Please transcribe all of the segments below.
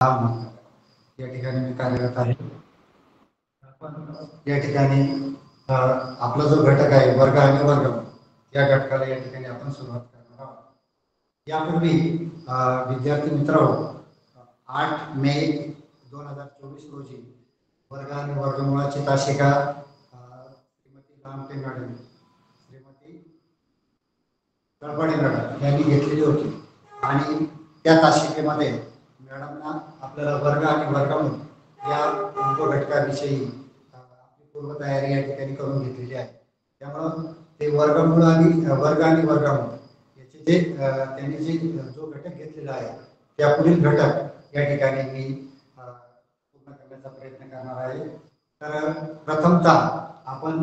या ठिकाणी मी कार्यरत आहे. आपण या ठिकाणी आपला जो घटक आहे वर्ग आणि वर्ग या घटकाला या ठिकाणी आपण सुरुवात करणार आहोत. यापूर्वी विद्यार्थी मित्र आठ मे दोन हजार चोवीस रोजी वर्ग आणि वर्गमुळाची तासिका श्रीमती रामटे मॅडम श्रीमती तळपडे मॅडम यांनी घेतलेली होती. आणि त्या तासिकेमध्ये मॅडमना आपल्याला वर्ग आणि वर्गमूळ या उपघटकाविषयी आपली पूर्ण तयारी या ठिकाणी करून घेतलेली आहे. त्यामुळं ते वर्गमूळ आणि वर्ग आणि वर्गमूळ याचे जे त्यांनी जे जो घटक घेतलेला आहे त्या पुढील घटक या ठिकाणी मी पूर्ण करण्याचा प्रयत्न करणार आहे. तर प्रथमतः आपण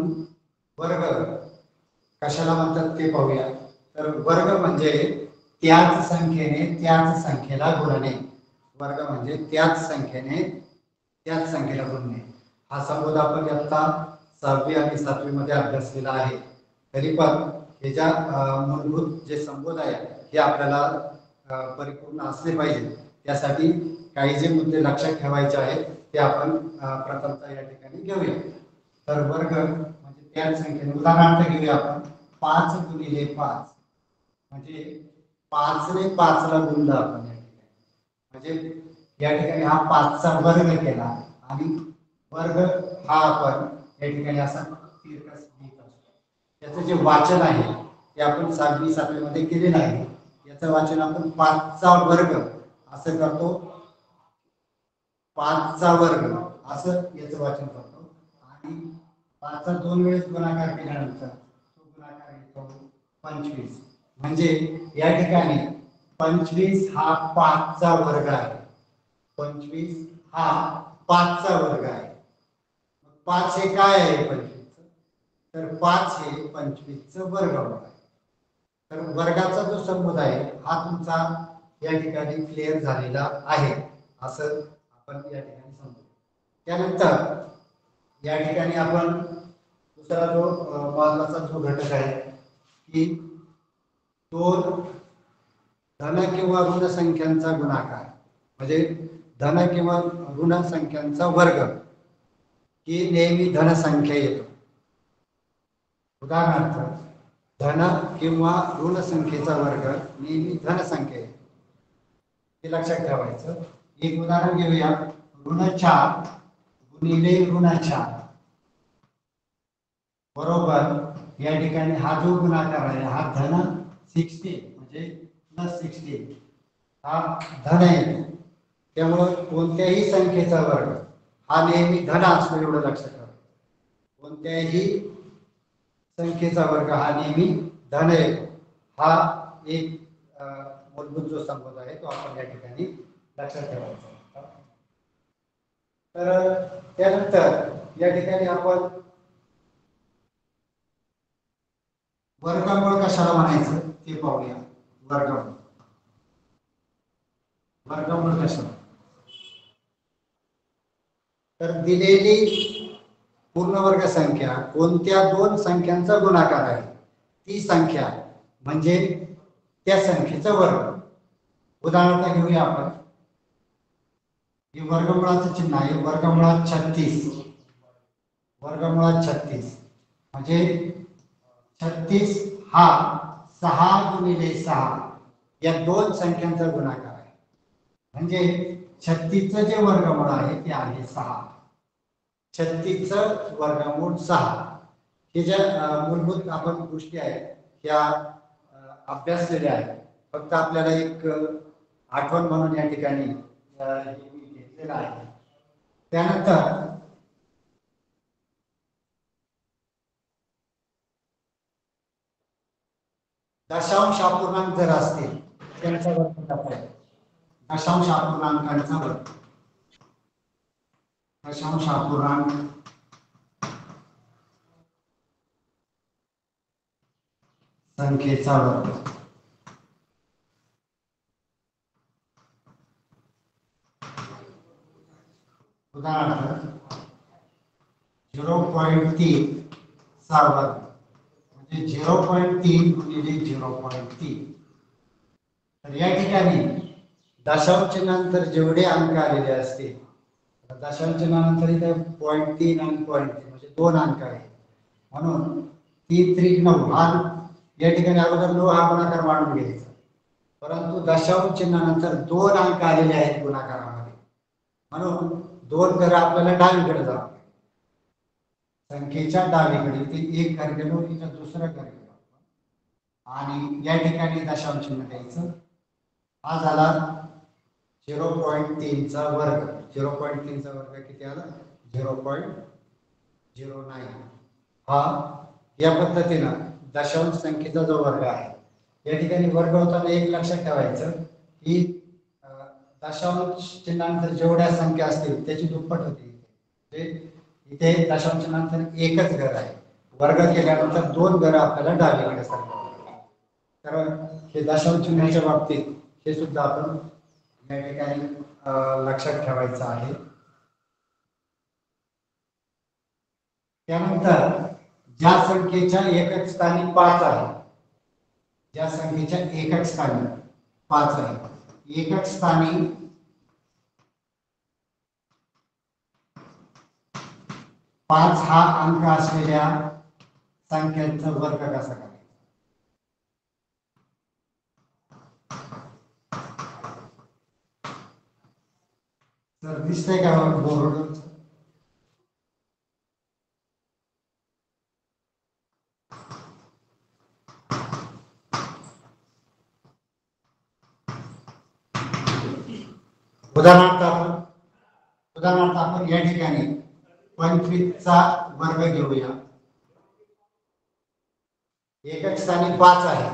वर्ग कशाला म्हणतात ते पाहूया. तर वर्ग म्हणजे त्याच संख्येने त्याच संख्येला गुणणे. वर्ग म्हणजे त्याच संख्येने त्याच संख्येला गुणणे. हा संबोध आपण आता सहावी आणि सातवी मध्ये अभ्यासलेला आहे. तरी पण हे ज्या मूलभूत जे संबोध आहे हे आपल्याला परिपूर्ण असले पाहिजे. त्यासाठी काही जे मुद्दे लक्षात ठेवायचे आहेत ते आपण अं, प्रथमतः या ठिकाणी घेऊया. तर वर्ग म्हणजे त्याच संख्येने. उदाहरणार्थ घेऊया आपण. पाच गुणिले पाच. म्हणजे पाचने पाचला गुणलं आपण. या म्हणजे या ठिकाणी हा पाचचा वर्ग केला आणि वर्ग हा आपण या ठिकाणी असा तिरकस लिहित असतो. त्याचं जे वाचन आहे ते आपण सहावी सातवीमध्ये केलेलं आहे. याचं वाचन आपण पाचचा वर्ग असं करतो. पाचचा वर्ग असं याचं वाचन करतो. आणि पाचचा दोन वेळेस गुणाकार केल्यानंतर तो गुणाकार येतो पंचवीस. म्हणजे या ठिकाणी पंचवीस हा पाचचा वर्ग आहे. पंचवीस हा पाचचा वर्ग आहे. पाच हे काय आहे पंचवीसचं? तर पाच हे पंचवीसचं वर्गमूळ आहे. तर वर्गाचा जो समुदाय आहे हा तुमचा या ठिकाणी क्लिअर झालेला आहे. असं आपण या ठिकाणी समजू. त्यानंतर या ठिकाणी आपण दुसरा जो महत्त्वाचा जो घटक आहे की दोन धन किंवा ऋण संख्यांचा गुणाकार. म्हणजे धन किंवा ऋण संख्यांचा वर्ग. ही नेहमी धनसंख्या येतो. उदाहरणार्थ धन किंवा ऋण संख्येचा वर्ग नेहमी धनसंख्या येतो. हे लक्षात ठेवायचं. एक उदाहरण घेऊया. ऋण चार गुणिले ऋण चार बरोबर या ठिकाणी हा जो गुणाकार आहे हा धन सिक्स्टी म्हणजे प्लस सिक्स्टी हा धन आहे. त्यामुळं कोणत्याही संख्येचा वर्ग हा नेहमी धन असतो एवढं लक्षात ठेवा. कोणत्याही संख्येचा वर्ग हा नेहमी धन येतो हा एक मूलभूत जो संबंध आहे तो आपण या ठिकाणी लक्षात ठेवायचा तर त्यानंतर या ठिकाणी आपण वर्गामुळे कशाला म्हणायचं ते पाहूया. वर्गमूळ वर्गमूळ कशाला तर दिलेली पूर्ण वर्ग संख्या कोणत्या दोन संख्यांचा गुणाकार आहे? ती संख्या म्हणजे त्या संख्येचा वर्ग. उदाहरणार्थ घेऊया आपण. हे वर्गमुळाचं चिन्ह आहे. वर्गमुळात छत्तीस. वर्गमुळात छत्तीस. म्हणजे छत्तीस हा सहा गुणिले सहा या दोन संख्यांचा गुणाकार आहे. म्हणजे छत्तीसचं जे वर्गमूळ आहे ते आहे सहा. छत्तीसचं वर्गमूळ सहा. हे ज्या मूलभूत आपण गोष्टी आहेत ह्या अभ्यासलेल्या आहेत. फक्त आपल्याला एक आठवण म्हणून या ठिकाणी मी घेतलेलं आहे. त्यानंतर दशांश अपूर्णांक जर असतील त्यांचा वर्ग टाकायचा दशांश अपूर्णांकांचा वर्ग दशांश अपूर्णांक. संख्येचा वर्ग उदाहरणार्थ झिरो पॉईंट तीन चा वर्ग. झिरो पॉईंट तीन गुणिले झिरो पॉईंट तीन तर या ठिकाणी दशांश जेवढे अंक आलेले असतील दशांशनानंतर इथे पॉईंट तीन आणि पॉईंट तीन म्हणजे दोन अंक आहे म्हणून तीन त्रिक नऊ हा या ठिकाणी अगोदर नऊ हा गुणाकार मांडून घ्यायचा. परंतु दशांश चिन्हानंतर दोन अंक आलेले आहेत गुणाकारामध्ये. म्हणून दोन घर आपल्याला डावीकडे जावं. संख्येच्या डावीकडे ते एक घर गेलो इथं दुसरं घर गेलो आणि या ठिकाणी दशांश द्यायचं हा झाला झिरो पॉईंट तीनचा वर्ग. झिरो पॉईंट तीनचा वर्ग किती आला? Zero point zero nine. हा या पद्धतीनं दशांश संख्येचा जो वर्ग आहे या ठिकाणी वर्ग होताना एक लक्षात ठेवायचं की दशांश चिन्हानंतर जेवढ्या संख्या असतील त्याची दुप्पट होती. म्हणजे इथे म्हणजे एकच घर आहे. वर्ग केल्यानंतर दोन घर आपल्याला डावीकडे सरकवावे कारण हे दशांशनाच्या बाबतीत हे सुद्धा आपण या ठिकाणी लक्षात ठेवायचं आहे. त्यानंतर ज्या संख्येच्या एकच स्थानी पाच आहे. ज्या संख्येच्या एकच स्थानी पाच आहे. एकच स्थानी पाच हा अंक असलेल्या संख्यांचा वर्ग कसा करायचा? तर दिसतंय का बोर्ड? उदाहरणार्थ आपण उदाहरणार्थ आपण या ठिकाणी पंचवीसचा वर्ग घेऊया. एकच स्थानी पाच आहे.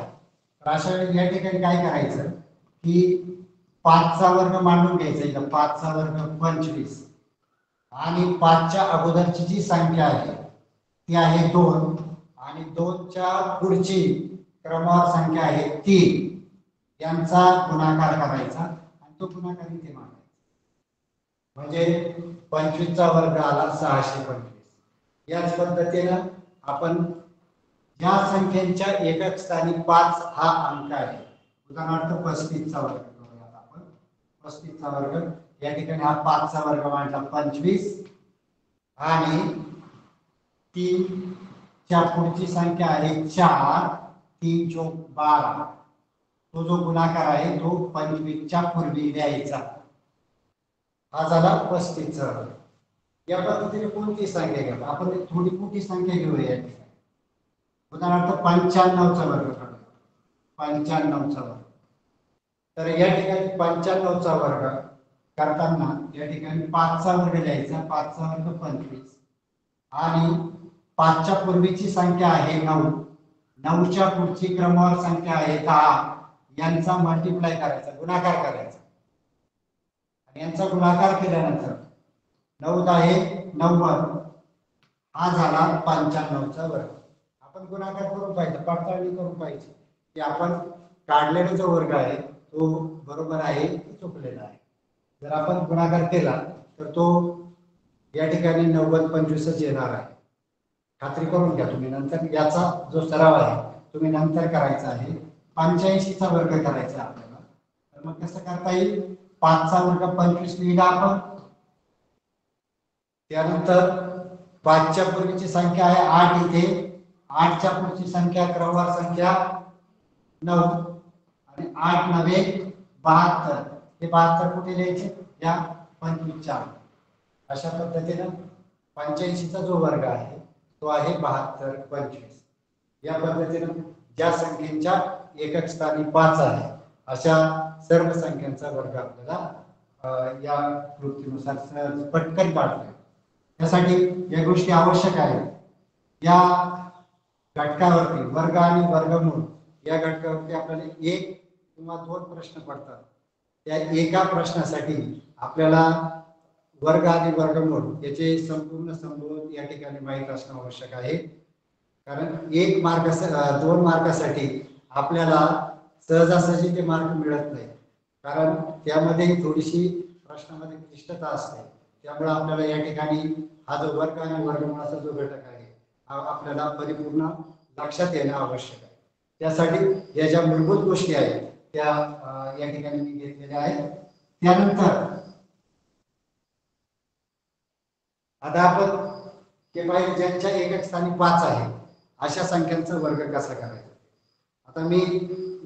अशा वेळी या ठिकाणी काय करायचं? की पाचचा वर्ग मांडून घ्यायचा. इथं पाचचा वर्ग पंचवीस. आणि पाचच्या अगोदरची जी संख्या आहे ती आहे दोन. आणि दोनच्या पुढची क्रमवार संख्या आहे तीन. यांचा गुणाकार करायचा. आणि तो गुणाकार इथे मांडायचा. म्हणजे पंचवीसचा वर्ग आला सहाशे पंचवीस. याच पद्धतीनं आपण या संख्येच्या एकक स्थानी पाच हा अंक आहे. उदाहरणार्थ पस्तीसचा वर्ग करूयात आपण. पस्तीसचा वर्ग या ठिकाणी हा पाचचा वर्ग मांडला पंचवीस. आणि तीन च्या पुढची संख्या आहे चार तीन चौक बारा. तो जो गुणाकार आहे तो पंचवीसच्या पूर्वी द्यायचा. हा झाला पस्तीसचा या पद्धतीने कोणती संख्या घ्या आपण एक थोडी मोठी संख्या घेऊया या ठिकाणी. उदाहरणार्थ पंच्याण्णवचा वर्ग करूया पंच्याण्णवचा वर्ग. तर या ठिकाणी पंच्याण्णवचा वर्ग करताना या ठिकाणी पाचचा वर्ग द्यायचा पाचचा वर्ग पंचवीस. आणि पाचच्या पूर्वीची संख्या आहे नऊ. नऊच्या पुढची क्रमवार संख्या आहे दहा. यांचा मल्टिप्लाय करायचा गुणाकार करायचा. यांचा गुणाकार केल्यानंतर नऊ दहा नव्वद हा झाला पंच्याण्णवचा वर्ग. आपण गुणाकार करून पाहिजे पडताळणी करून पाहिजे. की आपण काढलेला जो वर्ग आहे तो बरोबर आहे की चुकलेला आहे. जर आपण गुणाकार केला तर तो या ठिकाणी नव्वद पंचवीसच येणार आहे. खात्री करून घ्या तुम्ही. नंतर याचा जो सराव आहे तुम्ही नंतर करायचा आहे. पंच्याऐंशीचा वर्ग करायचा आपल्याला. तर मग कसं करता येईल? पाचचा वर्ग पंचवीस लिहिला आपण. त्यानंतर पाचच्या पूर्वीची संख्या आहे आठ इथे. आठच्या पुढची संख्या क्रमवार संख्या नऊ. आणि आठ नव्हे बहात्तर. हे बहात्तर कुठे लिहायचे? या पंचवीसच्या. अशा पद्धतीनं पंच्याऐंशीचा जो वर्ग आहे तो आहे बहात्तर पंचवीस. या पद्धतीनं ज्या संख्येच्या एकक स्थानी पाच आहे अशा सर्व संख्यांचा वर्ग आपल्याला या कृतीनुसार सहज पटकन काढता त्यासाठी या गोष्टी आवश्यक आहेत. या घटकावरती वर्ग आणि वर्गमूळ या घटकावरती आपल्याला एक किंवा दोन प्रश्न पडतात. त्या एका प्रश्नासाठी आपल्याला वर्ग आणि वर्गमूळ याचे संपूर्ण संबोध या ठिकाणी माहीत असणं आवश्यक आहे. कारण एक मार्ग दोन मार्कासाठी आपल्याला सहजासहजी ते मार्क मिळत नाही. कारण त्यामध्ये थोडीशी प्रश्नामध्ये क्लिष्टता असते. त्यामुळे आपल्याला या ठिकाणी हा जो वर्ग आणि वर्गमुळाचा जो घटक आहे हा आपल्याला परिपूर्ण लक्षात येणं आवश्यक आहे. त्यासाठी या ज्या मूलभूत गोष्टी आहेत त्या या ठिकाणी मी घेतलेल्या आहेत. त्यानंतर आता आपण के पाहिजे ज्यांच्या एकक स्थानी पाच आहे अशा संख्यांचा वर्ग कसा करायचा? आता मी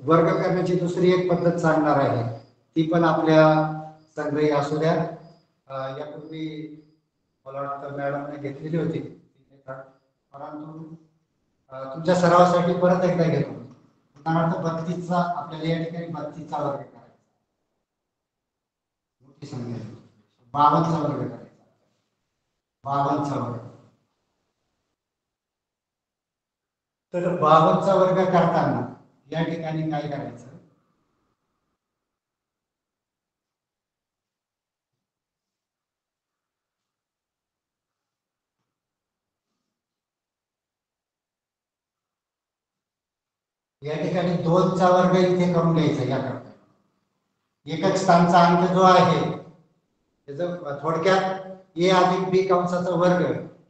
वर्ग करण्याची दुसरी एक पद्धत सांगणार आहे. ती पण आपल्या संग्रही असू द्या. यापूर्वी मला वाटतं मॅडमने घेतलेली होती. परंतु तुमच्या सरावासाठी परत एकदा घेतो. उदाहरणार्थ बत्तीसचा आपल्याला या ठिकाणी बत्तीसचा वर्ग करायचा. मोठी संख्या. आहे. बावनचा वर्ग करायचा. बावनचा वर्ग. तर बावनचा वर्ग करताना या ठिकाणी काय करायचं? या ठिकाणी दोनचा वर्ग इथे करून घ्यायचा या एकच स्थानचा अंक जो आहे त्याचं थोडक्यात ए अधिक बी कंसाचा वर्ग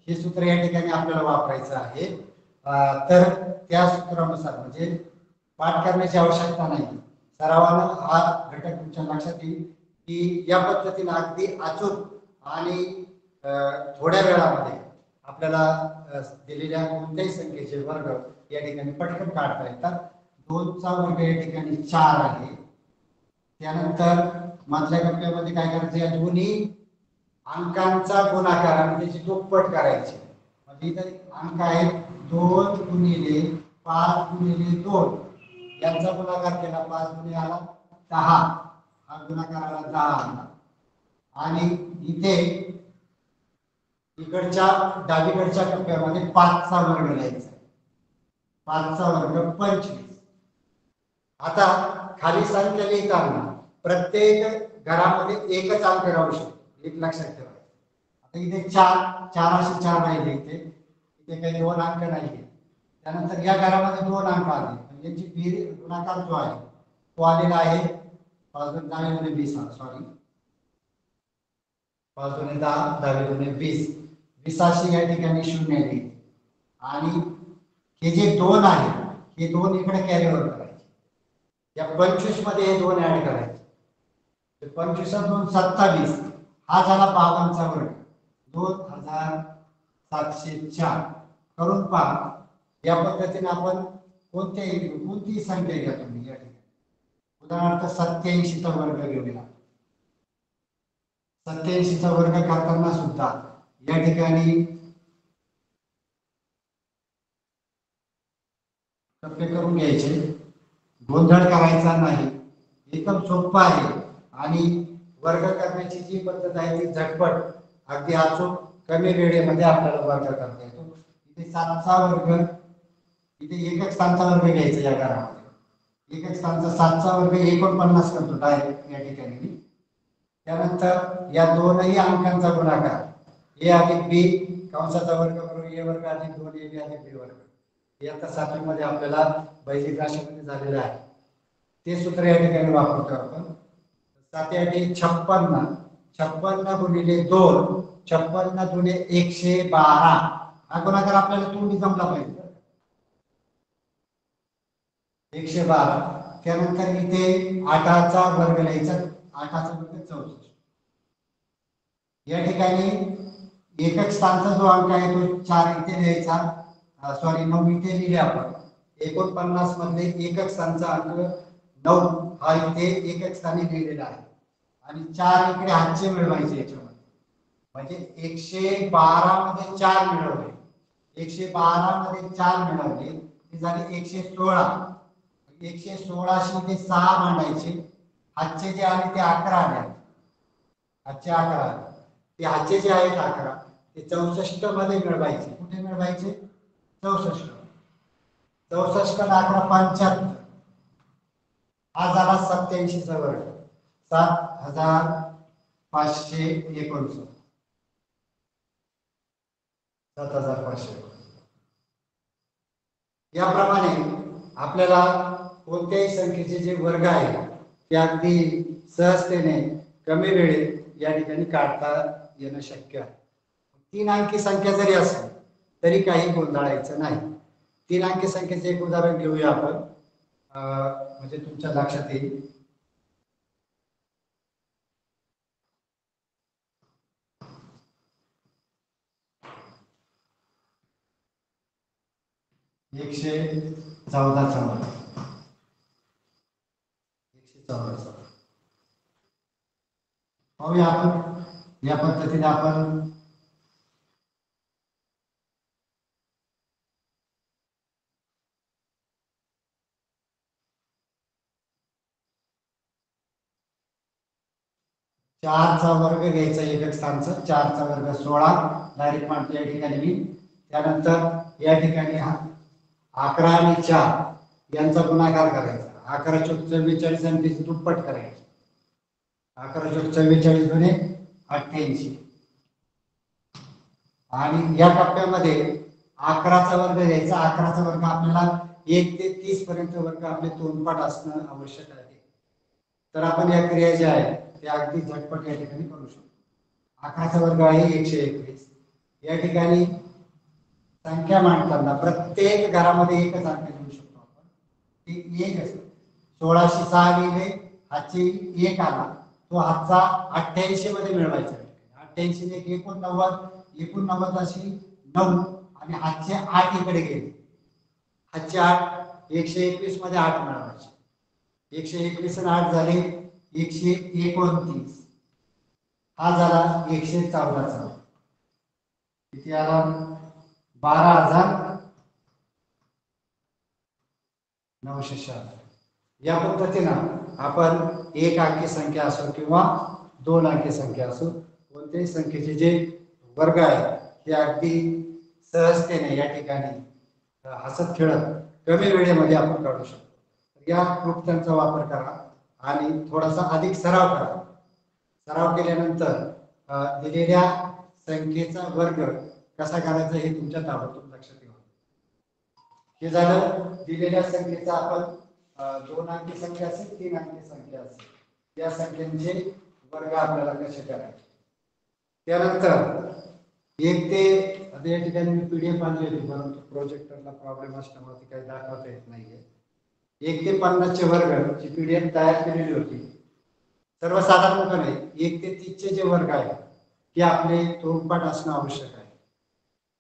हे सूत्र या ठिकाणी आपल्याला वापरायचं आहे. तर त्या सूत्रानुसार म्हणजे पाठ करण्याची आवश्यकता नाही. सरावानं हा घटक तुमच्या लक्षात येईल की या पद्धतीने अगदी अचूक आणि थोड्या वेळामध्ये आपल्याला दिलेल्या कोणत्याही संख्येचे वर्ग या ठिकाणी पटकन काढता येतात. दोनचा वर्ग या ठिकाणी चार आहे. त्यानंतर मधल्या टप्प्यामध्ये काय करायचं? या दोन्ही अंकांचा गुणाकार आणि त्याची दुप्पट करायची. म्हणजे इथे अंक आहेत दोन गुणिले पाच गुणिले दोन. यांचा गुणाकार केला. पाच गुणे आला. दहा. हा गुणाकार आला दहा. आला आणि इथे इकडच्या डावीकडच्या टप्प्यामध्ये पाचचा वर्ग लिहायचा. पाचचा वर्ग पंचवीस. आता खाली संख्या लिहिताना प्रत्येक घरामध्ये एकच अंक राहू शकतो. एक लक्षात ठेवा. आता इथे चार चार चार राहिले इथे इथे काही दोन अंक नाहीये. त्यानंतर या घरामध्ये दोन अंक आले. त्यांची बेरीज गुणाकार जो आहे तो आलेला आहे. पाच दोन दहा दोन वीस सॉरी पाच दोन दहा दहा दोन वीस. वीसाशे या ठिकाणी शून्य लिहिते आणि हे जे दोन आहे हे दोन इकडे कॅरीवर करायचे. या पंचवीसमध्ये हे दोन ऍड करायचे. पंचवीस दोन सत्तावीस हा झाला बावनचा वर्ग. दोन हजार सातशे चार. करून पहा या पद्धतीने आपण कोणत्याही कोणतीही संख्या घ्या तुम्ही या ठिकाणी. उदाहरणार्थ सत्याऐंशीचा वर्ग घेऊया सत्याऐंशीचा वर्ग करताना सुद्धा या ठिकाणी टप्पे करून घ्यायचे. गोंधळ करायचा नाही. एकदम सोपं आहे. आणि वर्ग करण्याची जी पद्धत आहे ती झटपट अगदी अचूक कमी वेळेमध्ये आपल्याला वर्ग करता येतो. इथे सातचा वर्ग इथे एकच स्थानचा वर्ग घ्यायचा या घरामध्ये. एक एक स्थानचा सातचा वर्ग एकोणपन्नास करतो डायरेक्ट या ठिकाणी मी. त्यानंतर या दोनही अंकांचा गुणाकार. ए अधिक बी कंसाचा वर्ग बरोबर ए वर्ग अधिक दोन ए बी अधिक बी वर्ग. हे आता सातवीमध्ये आपल्याला बैजिक राशीमध्ये झालेलं आहे. ते सूत्र या ठिकाणी वापरतो आपण. सात आठी छप्पन्न. छप्पन्न गुणिले दोन. छप्पन्न गुणे एकशे बारा. हा गुणाकार आपल्याला तोंडी जमला पाहिजे. एकशे बारा. त्यानंतर इथे आठाचा वर्ग लिहायचा. आठाचा वर्ग चौसष्ट. या ठिकाणी एकच स्थानचा जो अंक आहे तो चार इथे लिहायचा. सॉरी नऊ इथे लिहिले आपण. एकोणपन्नास मधले एकच स्थानचा अंक नऊ. हा इथे एकच स्थानी लिहिलेला आहे. आणि चार इकडे हातचे मिळवायचे याच्यामध्ये. म्हणजे एकशे बारा मध्ये चार मिळवले. एकशे बारा मध्ये चार मिळवले. ते झाले एकशे सोळा. एकशे सोळाशे ते सहा मांडायचे. हातचे जे आले ते अकरा आले हातचे अकरा आले ते हातचे जे आहेत अकरा ते चौसष्टमध्ये मिळवायचे. कुठे मिळवायचे? चौसष्ट. चौसष्ट अकरा पंच्याहत्तर. हा झाला सत्याऐंशीचा वर्ग. सात हजार पाचशे एकोणसाठ सात हजार पाचशे याप्रमाणे आपल्याला कोणत्याही संख्येचे जे वर्ग आहे ते अगदी सहजतेने कमी वेळेत या ठिकाणी काढता येणं शक्य आहे. तीन अंकी संख्या जरी असेल तरी काही गोंधळायचं नाही. तीन अंकी संख्येचे एक उदाहरण घेऊया आपण. म्हणजे तुमच्या लक्षात येईल. एकशे चौदा चौदा पाहूया आपण. या पद्धतीने आपण चारचा वर्ग घ्यायचा एकक स्थानच. चारचा वर्ग सोळा. डायरेक्ट मांडतो या ठिकाणी मी. त्यानंतर या ठिकाणी हा अकरा आणि चार यांचा गुणाकार करायचा. अकरा चौक चव्वेचाळीस आणि त्याची दुप्पट करायची. अकरा चौक चव्वेचाळीस गुणे अठ्ठ्याऐंशी. आणि या टप्प्यामध्ये अकराचा वर्ग घ्यायचा. अकराचा वर्ग आपल्याला एक ते तीस पर्यंत वर्ग आपले तोंडपाठ असणं आवश्यक आहे. तर आपण या क्रिया ज्या आहेत त्या अगदी झटपट या ठिकाणी करू शकतो. अकराचा वर्ग आहे एकशे एकवीस. या ठिकाणी संख्या मांडताना प्रत्येक घरामध्ये एकच अंक घेऊ शकतो आपण. एक असतो. सोळाशे सहा लिहिले हाची एक आला. तो हातचा अठ्ठ्याऐंशी मध्ये मिळवायचा. अठ्ठ्याऐंशी एक एकोणनव्वद एकोणनव्वद अशी नऊ आणि हातचे आठ इकडे गेले. हातचे आठ एकशे एकवीसमध्ये आठ मिळवायचे. एकशे एकवीस आणि आठ झाले एकशे एकोणतीस. हा झाला एकशे चौदाचा. किती आला? बारा हजार नऊशे शहात्तर या पद्धतीनं आपण एक अंकी संख्या असो किंवा दोन अंकी संख्या असो कोणत्याही संख्येचे जे वर्ग आहेत हे अगदी सहजतेने या ठिकाणी हसत खेळत कमी वेळेमध्ये आपण काढू शकतो. या क्लुप्तांचा वापर करा आणि थोडासा अधिक सराव करा. सराव केल्यानंतर दिलेल्या संख्येचा वर्ग कसा करायचा हे तुमच्या ताबडतोब लक्षात येईल हे झालं दिलेल्या संख्येचा आपण दोन अंकी संख्या असेल तीन अंकी संख्या असेल. या संख्यांचे वर्ग आपल्याला कसे करायचे? त्यानंतर एक ते आता या ठिकाणी मी पीडीएफ आणली होती परंतु प्रोजेक्टरला प्रॉब्लेम असल्यामुळे ती काही दाखवता येत नाहीये. एक ते पन्नासचे वर्ग जी पीडीएफ तयार केलेली होती सर्वसाधारणपणे एक ते तीसचे जे वर्ग आहेत ते आपले तोंडपाठ असणं आवश्यक आहे.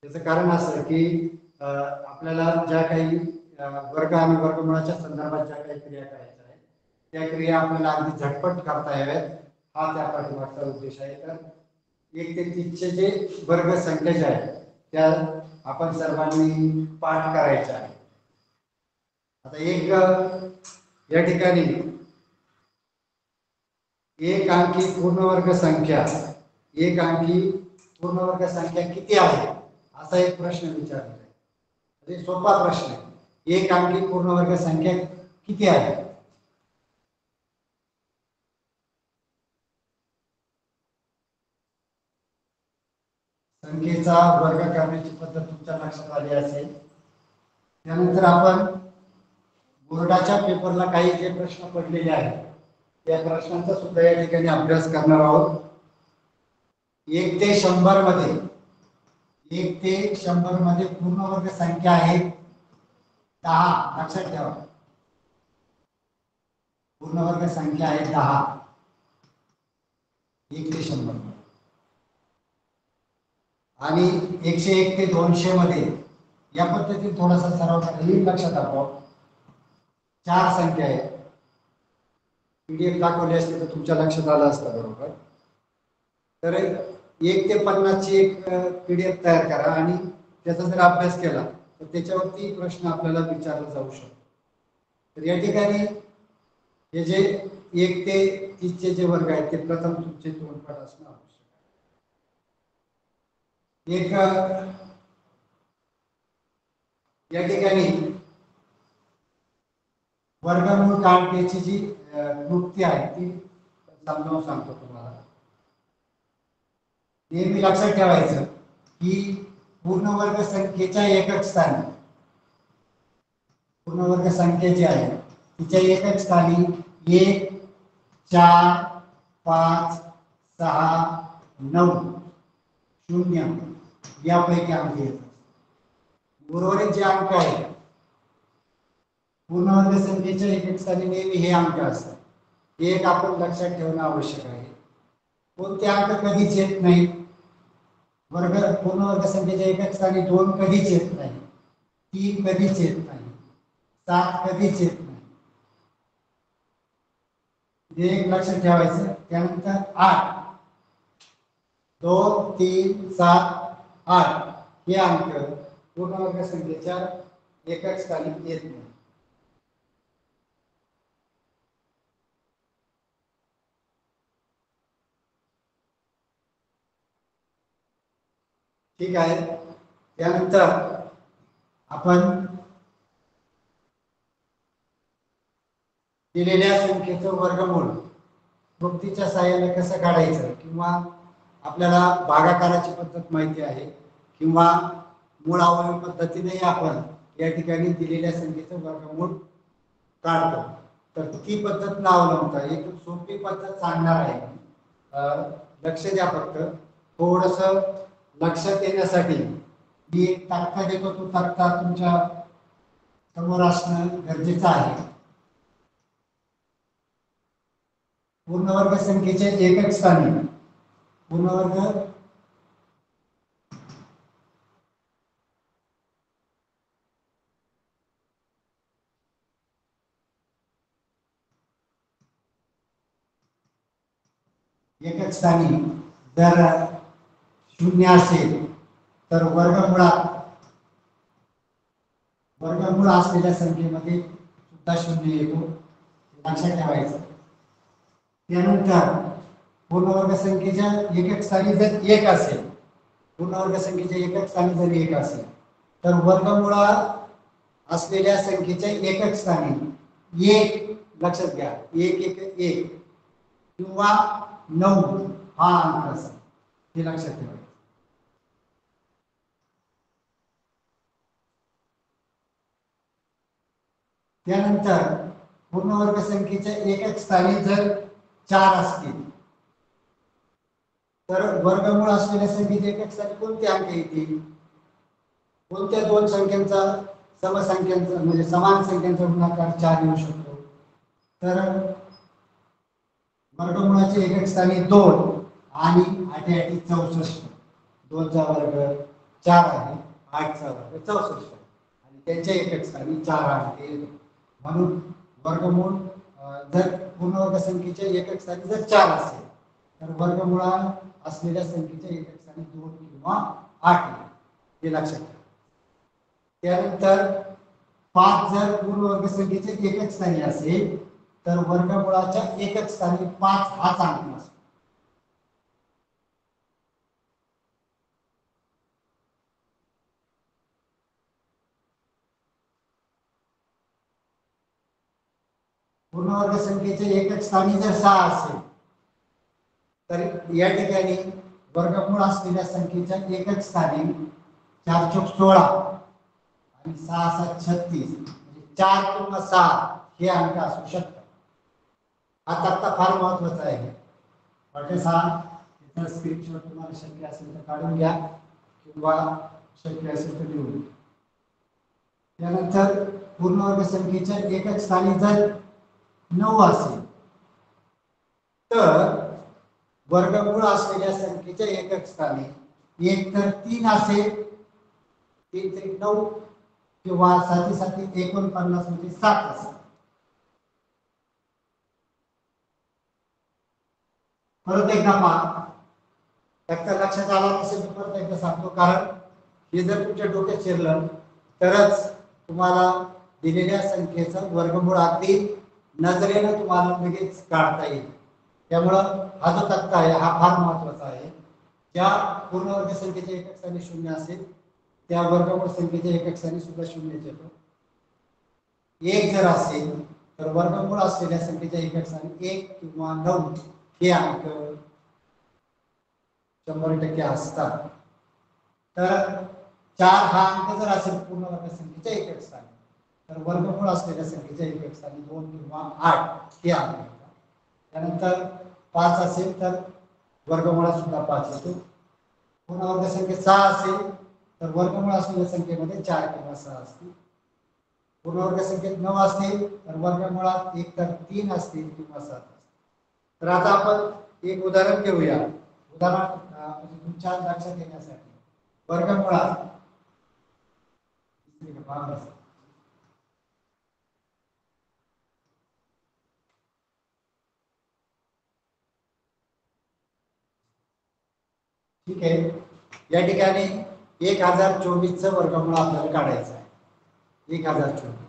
त्याचं कारण असं की आपल्याला ज्या काही वर्ग आणि वर्गमुळाच्या संदर्भात ज्या काही क्रिया करायच्या आहेत. त्या क्रिया आपल्याला अगदी झटपट करता याव्यात. हा त्या पाठीमागचा उद्देश आहे. तर एक ते तीसचे जे वर्ग संख्या ज्या आहेत त्या आपण सर्वांनी पाठ करायच्या आहे आता एक या ठिकाणी एक अंकी पूर्ण वर्ग संख्या एक अंकी पूर्ण वर्ग संख्या किती आहे? असा एक प्रश्न विचारलेला आहे म्हणजे सोपा प्रश्न आहे. एक अंकी पूर्ण वर्ग संख्या किती आहे? संख्येचा वर्ग करण्याची पद्धत तुमच्या लक्षात आली असेल. त्यानंतर आपण बोर्डाच्या पेपरला काही जे प्रश्न पडलेले आहेत त्या प्रश्नांचा सुद्धा या ठिकाणी अभ्यास करणार आहोत. एक ते शंभरमध्ये एक ते शंभरमध्ये पूर्ण वर्ग संख्या आहे. दहा लक्षात ठेवा. पूर्ण वर्ग संख्या आहे दहा. एक ते शंभर. आणि एकशे एक ते दोनशे मध्ये या पद्धतीने थोडासा सराव करा. येईल लक्षात आपोआप चार संख्या आहेत. पीडीएफ दाखवली असते तर तुमच्या लक्षात आलं असतं बरोबर. तर एक ते पन्नासची एक पीडीएफ तयार करा आणि त्याचा जर अभ्यास केला तर त्याच्यावरती प्रश्न आपल्याला विचारला जाऊ शकतो. तर या ठिकाणी हे जे एक ते तीसचे जे वर्ग आहेत ते प्रथम तुमचे तोंडपाठ असणं आवश्यक आहे. एक या ठिकाणी वर्गमूळ काढण्याची जी अ, क्लुप्ती आहे ती समजावून सांगतो तुम्हाला. नेहमी लक्षात ठेवायचं की पूर्ण वर्ग संख्येच्या एकक स्थानी. पूर्ण वर्ग संख्या जी आहे तिच्या एकक स्थानी एक चार पाच सहा नऊ. शून्य. यापैकी अंक येतात. उर्वरित जे अंक आहेत पूर्ण वर्ग संख्येच्या एकक स्थानी नेहमी हे अंक असतात. हे एक आपण लक्षात ठेवणं आवश्यक आहे. कोणते अंक कधीच येत नाहीत? वर्ग पूर्ण वर्ग संख्येच्या एकक स्थानी दोन कधीच येत नाही. तीन कधीच येत नाही. सात कधीच येत नाही. एक लक्षात ठेवायचं. त्यानंतर आठ. दोन तीन सात आठ. हे अंक पूर्ण वर्ग संख्येच्या एकक स्थानी येत नाही. ठीक आहे. त्यानंतर आपण दिलेल्या संख्येचं वर्गमूळ मुक्तीच्या साह्याने कसं काढायचं किंवा आपल्याला भागाकाराची पद्धत माहिती आहे किंवा मूळ अवयव पद्धतीनेही आपण या ठिकाणी दिलेल्या संख्येचं वर्गमूळ काढतो. तर ती पद्धत न अवलंबता एक सोपी पद्धत सांगणार आहे. लक्ष द्या फक्त. थोडस लक्षात येण्यासाठी मी एक तक्ता देतो तो तक्ता तुमच्यासमोर असणं गरजेचं आहे. पूर्णवर्ग संख्येचे एकक स्थानी. पूर्णवर्ग एकक स्थानी. जर शून्य असेल तर वर्गमुळात वर्गमूळ असलेल्या संख्येमध्ये सुद्धा शून्य येतो. लक्षात ठेवायचं. त्यानंतर पूर्णवर्ग संख्येच्या एकक स्थानी जर एक असेल पूर्णवर्ग संख्येच्या एकक स्थानी जर एक असेल तर वर्गमुळा असलेल्या संख्येच्या एकक स्थानी एक लक्षात घ्या एक एक एक किंवा नऊ हा अंक असेल. हे लक्षात ठेवायचं. त्यानंतर पूर्णवर्ग संख्येच्या एक स्थानी जर चार असतील तर वर्गमूळ असलेल्या संख्येचे एकक स्थानी कोणते अंक येतील? कोणत्या दोन संख्यांचा समसंख्यांचा म्हणजे समान संख्यांचा गुणाकार चार येऊ शकतो? तर वर्गमुळाचे एकक स्थानी दोन आणि आठी आठी चौसष्ट. दोनचा वर्ग चार आहे आठचा वर्ग चौसष्ट. आणि त्यांच्या एकक स्थानी चार अंक म्हणून वर्गमूळ जर जर पूर्णवर्ग संख्येच्या एकक स्थानी जर चार असेल तर वर्गमुळा असलेल्या संख्येच्या एकक स्थानी दोन किंवा आठ हे लक्षात ठेवा. त्यानंतर पाच जर पूर्णवर्ग संख्येच्या एकक स्थानी असेल तर वर्गमुळाच्या एकक स्थानी पाच हाच अंक असतो पूर्णवर्ग संख्येचे एकक स्थानी जर सहा असेल तर या ठिकाणी वर्गमूळ असलेल्या संख्येच्या एकक स्थानी चार चौक सोळा आणि सहा सात छत्तीस म्हणजे चार किंवा सहा हे अंक असू शकतात. हा तक्ता फार महत्त्वाचा आहे. वाटेस सहा त्याचा स्क्रीनशॉट तुम्हाला शक्य असेल तर काढून घ्या किंवा शक्य असेल तर लिहून त्यानंतर पूर्णवर्ग संख्येच्या एकक स्थानी जर नऊ असेल. तर वर्गमूळ असलेल्या संख्येच्या एकक स्थानी एक तर तीन असेल तीन तरी नऊ किंवा साती साती एकोणपन्नास म्हणजे सात असेल. परत एकदा पहा. फक्त लक्षात आला नसेल तर परत एकदा सांगतो कारण हे जर तुमच्या डोक्यात शिरलं तरच तुम्हाला दिलेल्या संख्येचं वर्गमूळ अगदी नजरेनं तुम्हाला लगेच काढता येईल. त्यामुळं हा जो तक्ता आहे हा फार महत्त्वाचा आहे. ज्या पूर्णवर्ग संख्येच्या एकक स्थानी शून्य असेल त्या वर्गमूळ संख्येच्या एकक स्थानी सुद्धा शून्य येतो. एक जर असेल तर वर्गमूळ असलेल्या संख्येच्या एकक स्थानी एक किंवा नऊ हे अंक शंभर टक्के असतात. तर चार हा अंक जर असेल पूर्ण वर्ग संख्येच्या एकक स्थानी तर वर्गमूळ असलेल्या संख्येच्या एक स्थानी दोन किंवा आठ हे आले त्यानंतर पाच असेल तर वर्गमुळात सुद्धा पाच येतो. पूर्ण वर्ग संख्या सहा असेल तर वर्गमूळ असलेल्या संख्येमध्ये चार किंवा सहा असतील. पूर्ण वर्ग संख्येत नऊ असतील तर वर्गमुळात एक तर तीन असतील किंवा सात असतील. तर आता आपण एक उदाहरण घेऊया. उदाहरण म्हणजे तुमच्या लक्षात येण्यासाठी. वर्गमुळात ठीक आहे? या ठिकाणी एक हजार चोवीसचं वर्गमूळ आपल्याला काढायचं आहे. एक हजार चोवीस.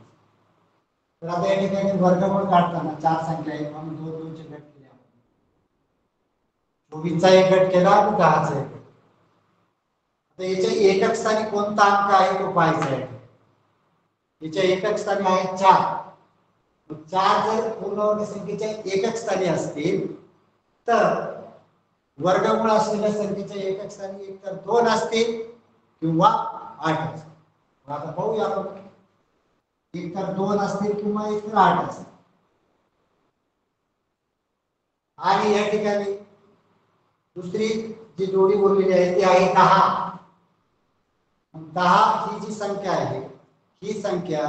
तर आता या ठिकाणी वर्गमूळ काढताना चार संख्या आहेत. म्हणून दोन दोनचे गट केले आपण. चोवीसचा एक गट केला आणि दहाचा एक गट. आता याच्या एकक स्थानी कोणता अंक आहे तो पाहायचा आहे. याच्या एकक स्थानी आहे चार. चार जर पूर्ण संख्येच्या एकक स्थानी असतील तर वर्गमूळ असलेल्या संख्येच्या एकक स्थानी एक तर दोन असते किंवा आठ असते मग आता पाहूया आपण. एक तर दोन असतील किंवा एक तर आठ असते आणि या ठिकाणी दुसरी जी जोडी बोललेली आहे ती आहे दहा. दहा ही जी संख्या आहे ही संख्या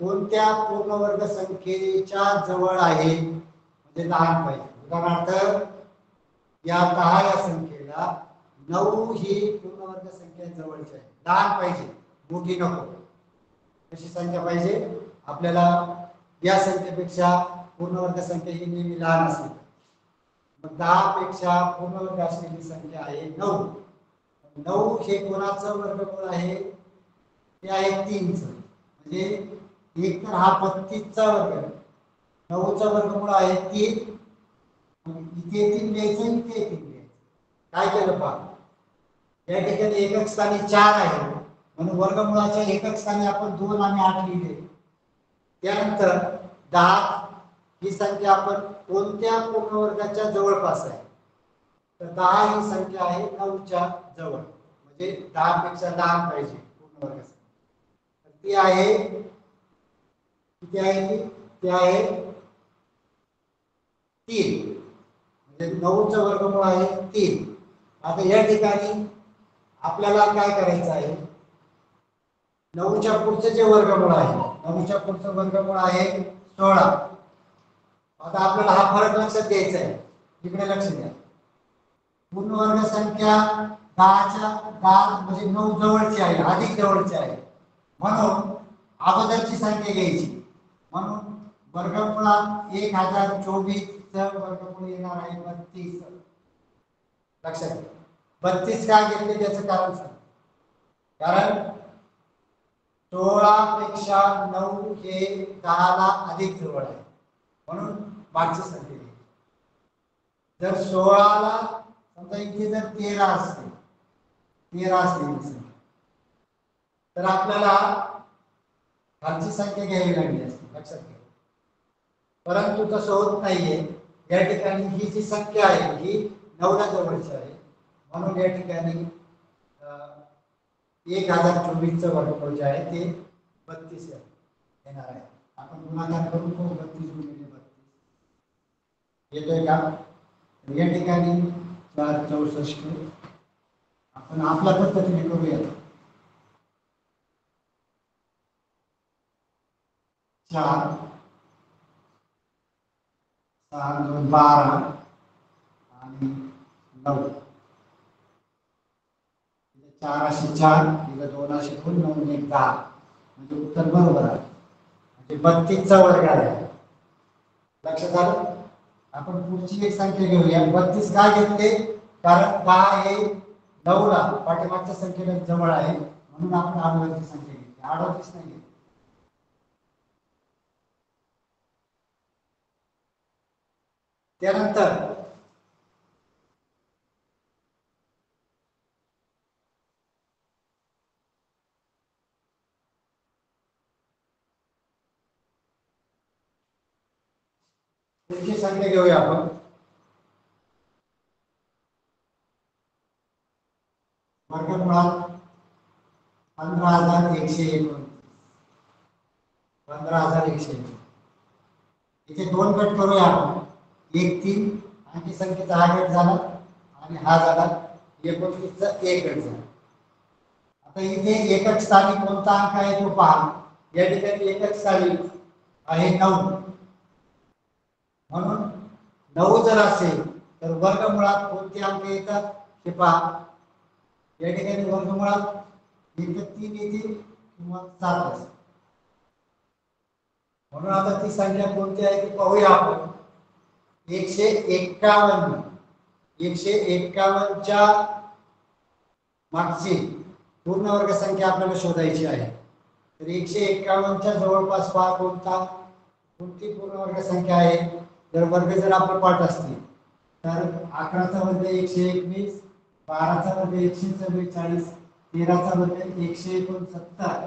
कोणत्या पूर्णवर्ग संख्येच्या जवळ आहे? म्हणजे लहान पाहिजे. उदाहरणार्थ या दहा या संख्येला नऊ ही पूर्णवर्ग संख्या जवळची आहे. लहान पाहिजे. मोठी नको. कशी संख्या पाहिजे? आपल्याला या संख्येपेक्षा पूर्णवर्ग संख्या ही नेहमी लहान असली. मग दहा पेक्षा पूर्णवर्ग असलेली संख्या आहे नऊ. नऊ हे कोणाचं वर्गमूळ आहे? ते आहे तीनच. म्हणजे एक तर हा बत्तीसचा वर्ग नऊचा वर्गमूळ आहे तीन. इथे तीन लिहायचं इथे येतील लिहायचं काय केलं पहा या ठिकाणी एकक स्थानी चार आहे म्हणून वर्गमुळाच्या एकक स्थानी आपण दोन आणि आठ लिहिले. त्यानंतर दहा ही संख्या आपण कोणत्या पूर्णवर्गाच्या जवळपास आहे? तर दहा ही संख्या आहे नऊच्या जवळ. म्हणजे दहा पेक्षा लहान पाहिजे पूर्णवर्ग तर ती आहे किती आहे ती आहे तीन. म्हणजे नऊचं वर्गमूळ आहे तीन. आता या ठिकाणी आपल्याला काय करायचं आहे? नऊच्या पुढचं जे वर्गमूळ आहे नऊच्या पुढचं वर्गमूळ आहे सोळा. आता आपल्याला हा फरक लक्षात द्यायचा आहे. इकडे लक्ष द्या. पूर्ण वर्ग संख्या दहाच्या दहा म्हणजे नऊ जवळची आहे अधिक जवळची आहे. म्हणून अगोदरची संख्या घ्यायची. म्हणून वर्गमुळात एक हजार चोवीस वर्गमूळ येणार आहे बत्तीस. लक्षात घ्या. बत्तीस का घेतले त्याचं कारण सांग. कारण सोळा पेक्षा नऊ हे दहाला अधिक जवळ आहे. म्हणून मागची संख्या जर सोळाला समजा इथे जर तेरा असते तेरा असते तर आपल्याला खालची संख्या घ्यावी लागली असते. लक्षात घ्या. परंतु तसं होत नाहीये. या ठिकाणी ही जी संख्या आहे ही नवऱ्या जवळची आहे. म्हणून या ठिकाणी एक हजार चोवीसचं वर्गफळ जे आहे ते बत्तीस येणार आहे. आपण गुणाकार करून तो बत्तीस गुणिले बत्तीस. येतोय का? या ठिकाणी चार चौसष्ट. आपण आपला पद्धतीने करूया चार सहा दोन बारा आणि नऊ. चार असे चार इथं दोन असे दोन नऊ एक दहा. म्हणजे उत्तर बरोबर आहे. म्हणजे बत्तीसचा वर्ग आहे. लक्षात आलं? आपण पुढची एक संख्या घेऊया. बत्तीस का घेतले? कारण दहा हे नऊला पाठीमागच्या संख्येला जवळ आहे. म्हणून आपण आडवरची संख्या घेतली. आडवतीस नाही. घेतली त्यानंतर पुढची संख्या घेऊया आपण. पंधरा हज़ार एकशे पंधरा हज़ार एकशे इथे दोन गट करूया आपण. एक तीन आणखी संख्येचा हा गट झाला आणि हा झाला. एकोणतीसचा एक गट झाला. आता इथे एकक स्थानी कोणता अंक आहे तो पहा. या ठिकाणी एकक स्थानी आहे नऊ. म्हणून नऊ जर असेल तर वर्गमुळात कोणते अंक येतात हे पहा. या ठिकाणी वर्गमुळात एक तीन येतील किंवा सात असते म्हणून आता ती संख्या कोणती आहे ती पाहूया आपण. एकशे एक्कावन्न एकशे एक्कावन्नच्या मागची पूर्ण वर्ग संख्या आपल्याला शोधायची आहे. तर एकशे एक्कावन्नच्या जवळपास पहा कोणता कोणती पूर्ण वर्ग संख्या आहे. जर वर्ग जर आपण पाठ असतील तर अकराचा वर्ग एकशे एकवीस बाराचा वर्ग एकशे चव्वेचाळीस तेराचा वर्ग एकशे एकोणसत्तर.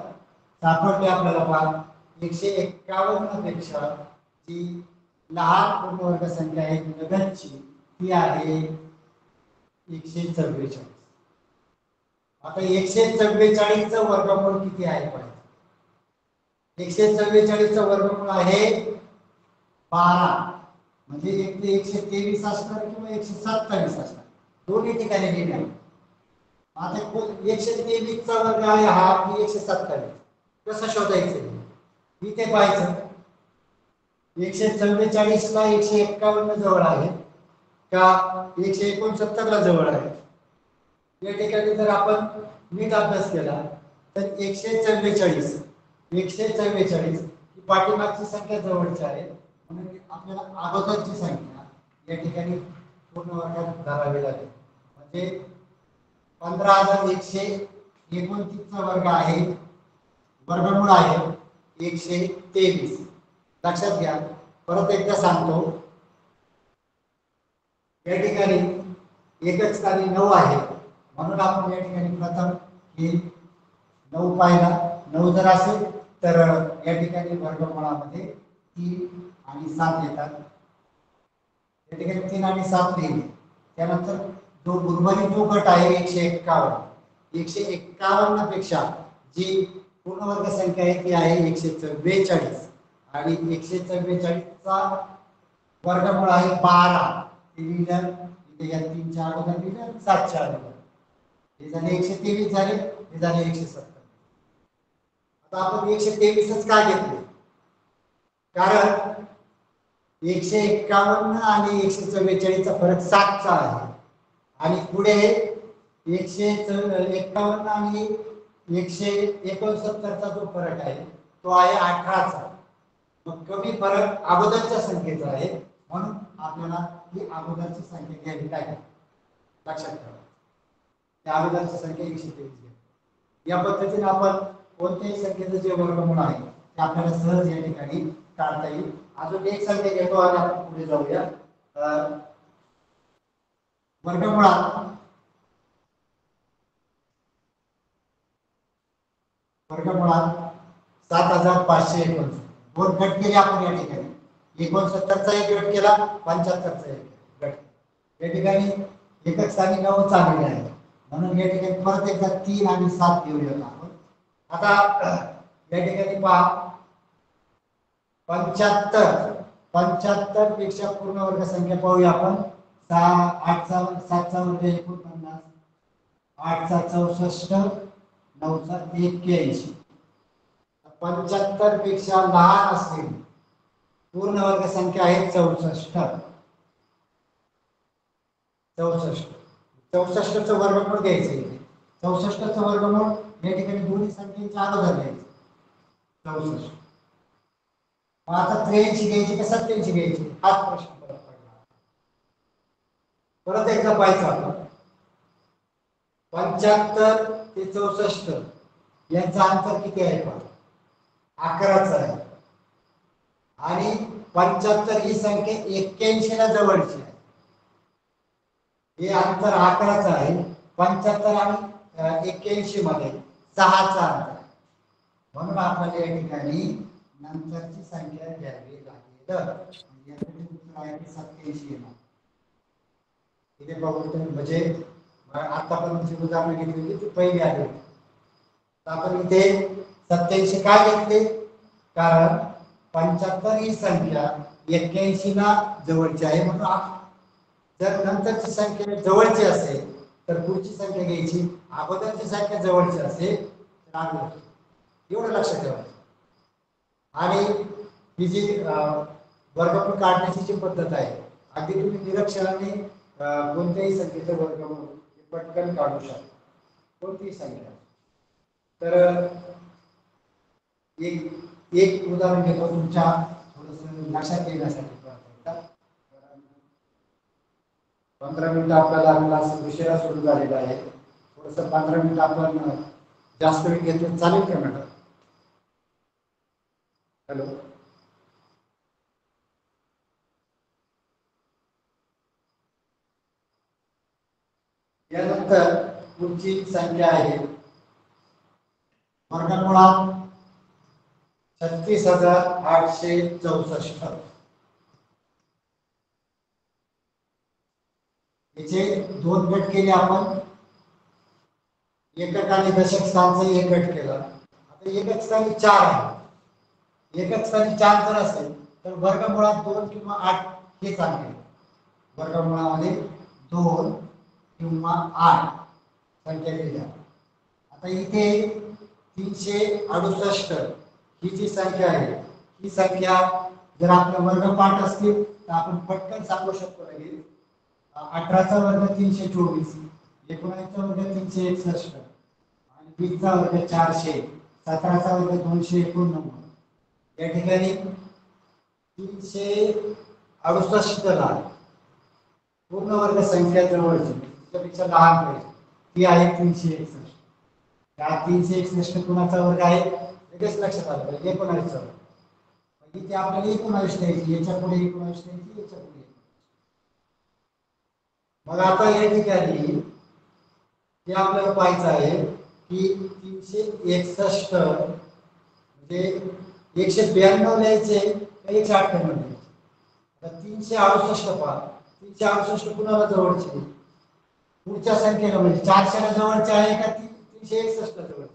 सापडले आपल्याला पहा. एकशे एक्कावन्नपेक्षा जी लहान पूर्ण वर्ग संख्या आहे नगदची ती आहे एकशे चव्वेचाळीस. आता एकशे चव्वेचाळीसचा वर्गमूळ किती आहे पाहिजे? एकशे चव्वेचाळीसचा वर्गमूळ आहे बारा. म्हणजे एक ते एकशे तेवीस असणार किंवा एकशे सत्तावीस असणार? दोन्ही ठिकाणी लिहिले आता एकशे तेवीसचा वर्ग आहे हा की एकशे सत्तावीस. कसं शोधायचं? इथे पाहायचं. एकशे चव्वेचाळीस ला एकशे एक्कावन्न जवळ आहे. का एकशे एकोणसत्तर ला जवळ आहे. या ठिकाणी जर आपण नीट अभ्यास केला तर एकशे चव्वेचाळीस एकशे चव्वेचाळीस ही पाठीमागची संख्या जवळची आहे. म्हणून आपल्याला अगोदरची संख्या या ठिकाणी पूर्ण वर्गात धरावी लागेल. म्हणजे पंधरा हजार एकशे एकोणतीसचा वर्ग आहे. वर्गमूळ आहे एकशे तेवीस. लक्षात घ्या. परत एकदा सांगतो. या ठिकाणी एकच स्थानी नऊ आहे. म्हणून आपण या ठिकाणी प्रथम हे नऊ पाहिला. नऊ जर असेल तर या ठिकाणी वर्गमूळामध्ये तीन आणि सात येतात. या ठिकाणी तीन आणि सात लिहिले. त्यानंतर जो उर्वरित जो गट आहे एकशे एक्कावन्न. एकशे एक्कावन्नपेक्षा जी पूर्ण वर्ग संख्या आहे ती आहे एकशे चव्वेचाळीस. आणि एकशे चव्वेचाळीसचा वर्गमूळ आहे बारा. ते लिहिलं इथे या तीनच्या अगोदर लिहिलं आणि सातच्या अगोदर हे झाले एकशे तेवीस झाले हे झाले एकशे सत्तर. आता आपण एकशे तेवीसच का घेतले? कारण एकशे एक्कावन्न आणि एकशे चव्वेचाळीसचा फरक सातचा आहे. आणि पुढे एकशे च- एक्कावन्न आणि एकशे एकोणसत्तरचा जो फरक आहे तो आहे अठराचा. मग कमी फरक अगोदरच्या संख्येचा आहे. म्हणून आपल्याला ही अगोदरची संख्या घ्यावी लागेल. लक्षात ठेवा. त्या अगोदरची संख्या एकशे तेवीस घ्या. या पद्धतीने आपण कोणत्याही संख्येचं जे वर्गमूळ आहे ते आपल्याला सहज या ठिकाणी काढता येईल. अजून एक संख्या घेतो आणि आपण पुढे जाऊया. वर्गमुळात वर्गमुळात सात हजार पाचशे एकोणसत्तर दोन गट केले आपण या ठिकाणी. एकोणसत्तरचा एक गट केला पंच्याहत्तरचा एक गट. या ठिकाणी एकच स्थानी नऊ चाललेले आहे म्हणून या ठिकाणी परत एकदा तीन आणि सात घेऊया आपण. आता या ठिकाणी पहा. पंच्याहत्तर. पंच्याहत्तरपेक्षा पूर्ण वर्ग संख्या पाहूया आपण. सहा आठचा सातचा वर्ग एकोणपन्नास. आठचा चौसष्ट नऊचा एक्क्याऐंशी. पंच्याहत्तरपेक्षा लहान असतील. पूर्ण वर्ग संख्या आहे चौसष्ट. चौसष्ट. चौसष्टचं वर्गमूळ घ्यायचं इथे. च वर्गमूळ या ठिकाणी दोन्ही संख्येच्या अगोदर घ्यायचं. चौसष्ट. मग आता त्र्याऐंशी घ्यायची का सत्याऐंशी घ्यायची? हाच प्रश्न परत पडला. परत एकदा पाहायचं आपण. पंच्याहत्तर ते चौसष्ट. यांचं अंतर किती आहे पहा? अकराच आहे. आणि पंच्याहत्तर ही संख्या एक्क्याऐंशी ला जवळची आहे. हे अंतर अकराचं आहे. पंच्याहत्तर आणि एक्क्याऐंशी मध्ये सहाचा अंतर आहे. म्हणून आपल्याला या ठिकाणी नंतरची संख्या घ्यावी लागेल. म्हणजे सत्याऐंशी येणार. इथे बघून तुम्ही म्हणजे आतापर्यंत जी उदाहरणं घेतली होती ती पहिली आली होती. तर आपण इथे सत्याऐंशी काय घेतले? कारण पंच्याहत्तर ही संख्या एक्क्याऐंशी ला जवळची आहे म्हणून आठ. जर नंतरची संख्या जवळची असेल तर पुढची संख्या घ्यायची. अगोदरची संख्या जवळची असेल तर अगोदर एवढं लक्षात ठेवायचं आणि ही जी अं, वर्गमूळ काढण्याची जी पद्धत आहे अगदी तुम्ही निरक्षराने कोणत्याही संख्येचं वर्गमूळ पटकन काढू शकता. कोणतीही संख्या. तर एक एक उदाहरण घेतो तुमच्या थोडस लक्षात येण्यासाठी. पंधरा मिनिटं आपल्याला क्लास उशिरा सुरू झालेला आहे. थोडस पंधरा मिनिटं आपण जास्त वेळ घेतलं चालेल का मॅडम? हॅलो? यानंतर पुढची संख्या आहे. वर्गमुळात छत्तीस हजार आठशे चौसष्ट. याचे दोन गट केले आपण. एकक आणि दशक स्थानचा एक गट केला. आता एकक स्थानी चार आहे. एकक स्थानी चार जर असेल तर वर्गमुळात दोन किंवा आठ हे चांगले. वर्गमुळामध्ये दोन किंवा आठ संख्या दिल्या. आता इथे तीनशे अडुसष्ट. ही जी संख्या आहे. ही संख्या जर आपलं वर्ग पाठ असतील तर आपण पटकन सांगू शकतो लगेच. अठराचा वर्ग तीनशे चोवीस एकोणीसचा वर्ग तीनशे एकसष्ट आणि वीसचा वर्ग चारशे सतराचा वर्ग दोनशे एकोणनव्वद. या ठिकाणी तीनशे अडुसष्ट ला पूर्ण वर्ग संख्या जवळची त्यापेक्षा लहान पाहिजे ती आहे तीनशे एकसष्ट. या तीनशे एकसष्ट कुणाचा वर्ग आहे? तेच लक्षात आलं. म्हणजे पाहिजे एकोणावीसचा वर्ग इथे म्हणजे आपल्याला एकोणावीस द्यायची याच्यापुढे एकोणावीस द्यायची याच्यापुढे मग आता या ठिकाणी ते आपल्याला पाहायचं आहे की तीनशे एकसष्ट म्हणजे एकशे ब्याण्णव लिहायचे एकशे अठ्ठ्याण्णव लिहायचे तीनशे अडुसष्ट पहा. तीनशे अडुसष्ट कुणाला जवळचे? पुढच्या संख्येला म्हणजे चारशेला जवळचे आहे का तीनशे एकसष्ट जवळचे?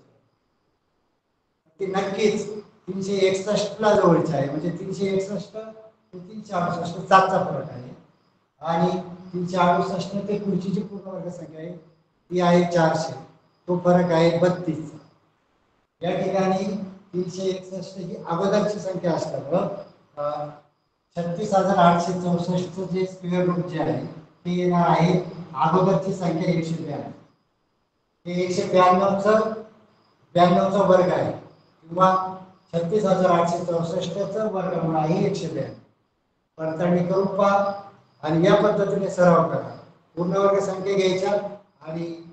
ते नक्कीच तीनशे एकसष्टला जवळचं जवळचे आहे. म्हणजे तीनशे एकसष्ट ते तीनशे अडुसष्ट सातचा फरक आहे. आणि तीनशे अडुसष्ट ते पुढची जी पूर्ण वर्ग संख्या आहे. ती आहे चारशे. तो फरक आहे बत्तीस या ठिकाणी तीनशे एकसष्ट ही अगोदरची संख्या असल्यामुळं छत्तीस हजार आठशे चौसष्टचं जे स्क्वेअर रूट जे आहे ते येणार आहे अगोदरची संख्या एकशे ब्याण्णव. ते एकशे ब्याण्णवचं ब्याण्णवचा वर्ग आहे. किंवा छत्तीस हजार आठशे चौसष्टचं वर्गमूळ आहे एकशे ब्याण्णव. पडताळणी करून पहा आणि या पद्धतीने सराव करा. पूर्ण वर्ग संख्या घ्यायच्या आणि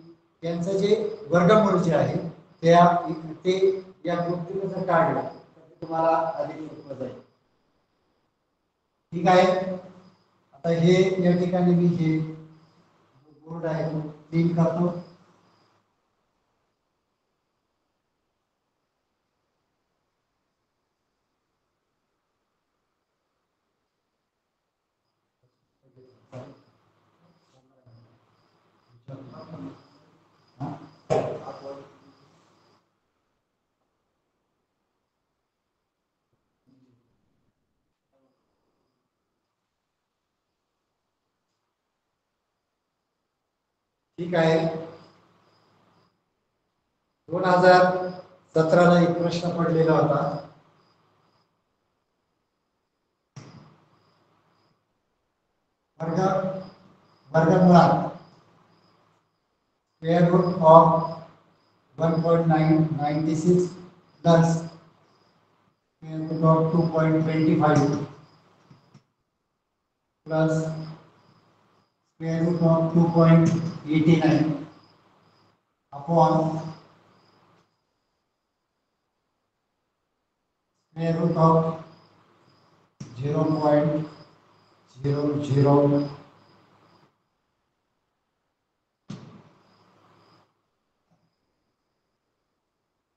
त्यांचं जे वर्गमूळ जे आहे त्या ते या गोष्टीने जर काढलं तर तुम्हाला अधिक सोपं जाईल. ठीक आहे? आता हे या ठिकाणी मी हे बोर्ड आहे तो क्लीन करतो. ठीक आहे. दोन हज़ार सतराला एक प्रश्न पडलेला होता. वर्ग वर्गमुळात square root of one point nine ninety six plus square root of two point twenty five plus square root of 2.89 upon square root of 0.00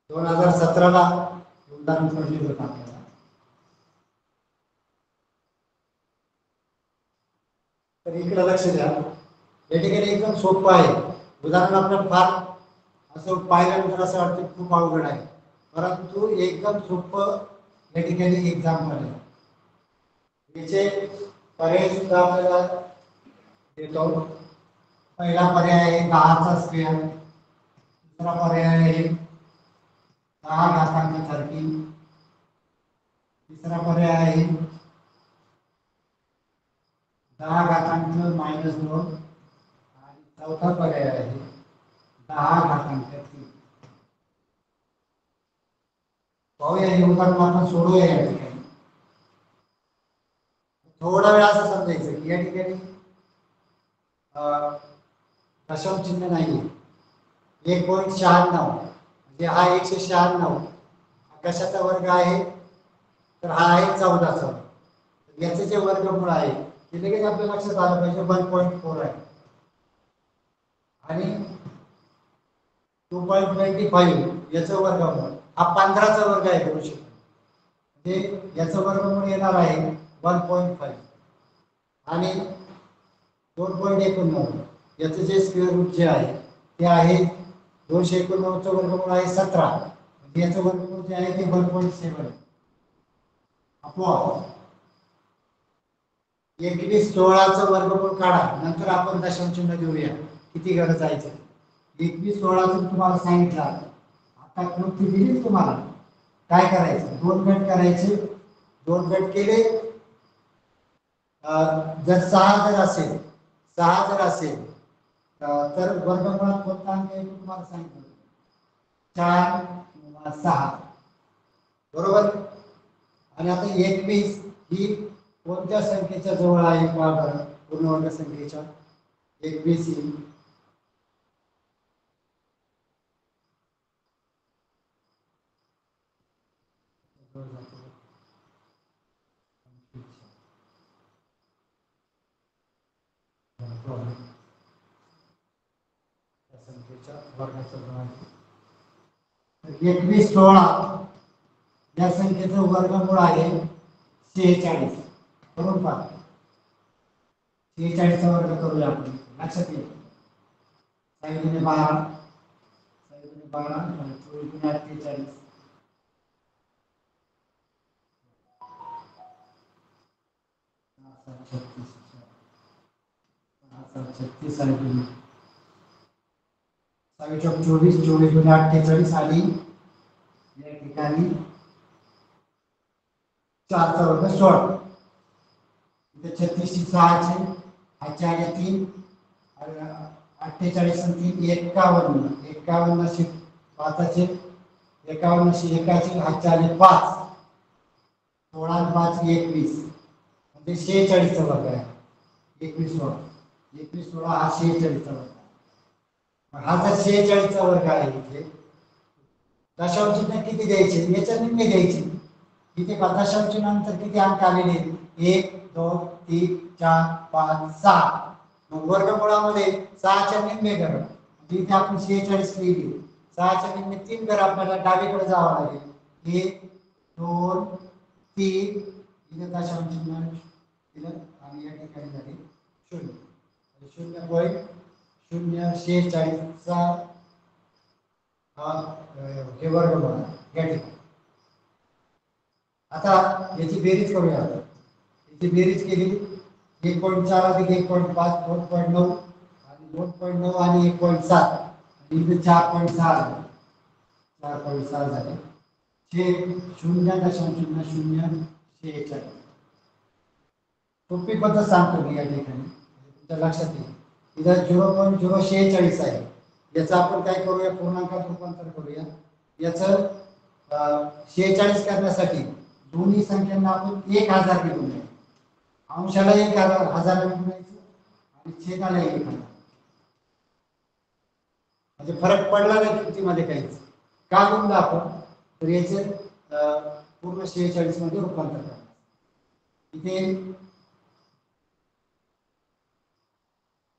दोन हज़ार सतराला उदाहरण पडलेलं होतं आपल्याला तर इकडे लक्ष द्या. या ठिकाणी एकदम सोपं आहे. उदाहरण आपलं फार असं पाहिल्यानंतर असं वाटतं खूप अवघड आहे. परंतु एकदम सोपं या ठिकाणी एक्झाम्पल आहे याचे पर्याय सुद्धा आपल्याला देतो. पहिला पर्याय आहे दहाचा स्क्वेअर दुसरा पर्याय आहे दहा घातांक थर्टी तिसरा पर्याय आहे दहा घातांक मायनस दोन. आणि चौथा पर्याय आहे. दहा घातांक तीन. पाहूया हे उदाहरण आपण सोडूया या ठिकाणी. थोडा वेळ असं समजायचं की या ठिकाणी अं, चिन्ह नाही एक पॉईंट शहाण्णव. म्हणजे हा एकशे शहाण्णव. कशाचा वर्ग आहे. तर हा आहे चौदाचा. याचे जे वर्गमूळ आहे ते लगेच आपल्या लक्षात आलं पाहिजे वन पॉईंट फोर आहे. आणि टू पॉईंट ट्वेंटी फाईव्ह याचं वर्गमूळ हा पंधराचा वर्ग आहे करू शकतो. म्हणजे याचं वर्गमूळ येणार आहे वन पॉईंट फाईव्ह आणि दोन पॉईंट एकोणनव्वद याचं जे स्क्वेअर रूट जे आहे ते आहे दोनशे एकोणनव्वदचं वर्गमूळ आहे सतरा. म्हणजे याचं वर्गमूळ जे आहे ते वन पॉईंट सेवन आपोआप एकवीस सोळाचं पण काढा नंतर आपण दशांशचिन्ह देऊया. किती गरज आहे ते. एकवीस सोळाचं तुम्हाला सांगितलं आता कृती दिली तुम्हाला. काय करायचं? दोन गट करायचे. दोन गट केले. जर सहा जर असेल सहा जर असेल तर वर्गमुळात कोणता अंक आहे तुम्हाला सांगितलं. चार सहा. बरोबर? आणि आता एकवीस ही कोणत्या संख्येच्या जवळ आहे पहा पूर्णवर्ग संख्येच्या? एकवीस ही त्या संख्येच्या एकवीस सोळा या संख्येचं वर्गमूळ आहे शेहेचाळीस. बरोबर पहा. वर्ग करूया आपण. लक्षात येईल साईने बारा साईने बारा चोवीस गुणे त्रेचाळीस. छत्तीस सहा, छत्तीस आणि गुणे. सहावी चौक चोवीस चोवीस गुणे अठ्ठेचाळीस आणि या ठिकाणी चारचा वर्ग सोळा. इथे छत्तीसशे सहाचे हाचे आले तीन अठ्ठेचाळीस तीन एकावन्न. एकावन्नशे पाचाचे एकावन्नशे एकाचे हाचे आले पाच सोळा पाच एकवीस. म्हणजे शेहेचाळीसचा वर्ग आहे. एकवीस सोळा. एकवीस सोळा हा शेहेचाळीसचा वर्ग आहे. हा जर शेहेचाळीसचा वर्ग आहे इथे दशांश किती द्यायचे? याच्या निम्मे द्यायचे. इथे दशांश नंतर किती अंक आलेले? आहेत? एक दोन तीन चार पाच सहा. मग वर्गमुळामध्ये सहाच्या निम्मे घर म्हणजे इथे आपण शेहेचाळीस लिहिली. सहाच्या निम्मे तीन घर आपल्याला डावीकडे जावं लागेल. एक दोन तीन. इथे दशांश दिलं आणि या ठिकाणी झाले शून्य. शून्य पॉईंट शून्य शेहेचाळीसचा हे वर्ग आहे या ठिकाणी. आता याची बेरीज करूया. याची बेरीज केली. एक पॉईंट चार अधिक एक पॉईंट पाच दोन पॉईंट नऊ आणि दोन पॉईंट नऊ आणि एक पॉईंट सात. इथे चार पॉईंट सहा झाले. चार पॉईंट सहा झाले. छे शून्य दशांश शून्य शून्य शेहेचाळीस. सोपी पद्धत सांगतो मी या ठिकाणी. तुमच्या लक्षात येईल. इथं झिरो पॉईंट झिरो शेहेचाळीस आहे. याचं आपण काय करूया? पूर्णांकात रूपांतर करूया. याचं शेहेचाळीस करण्यासाठी दोन्ही संख्यांना आपण एक हजार घेऊन जाऊ अंशाला एक हजार हजार घेऊन आणि छेदाला एक हजार म्हणजे फरक पडला नाही किमतीमध्ये काहीच? का गुणलं आपण? तर याचे पूर्ण शेहेचाळीसमध्ये रूपांतर करणार इथे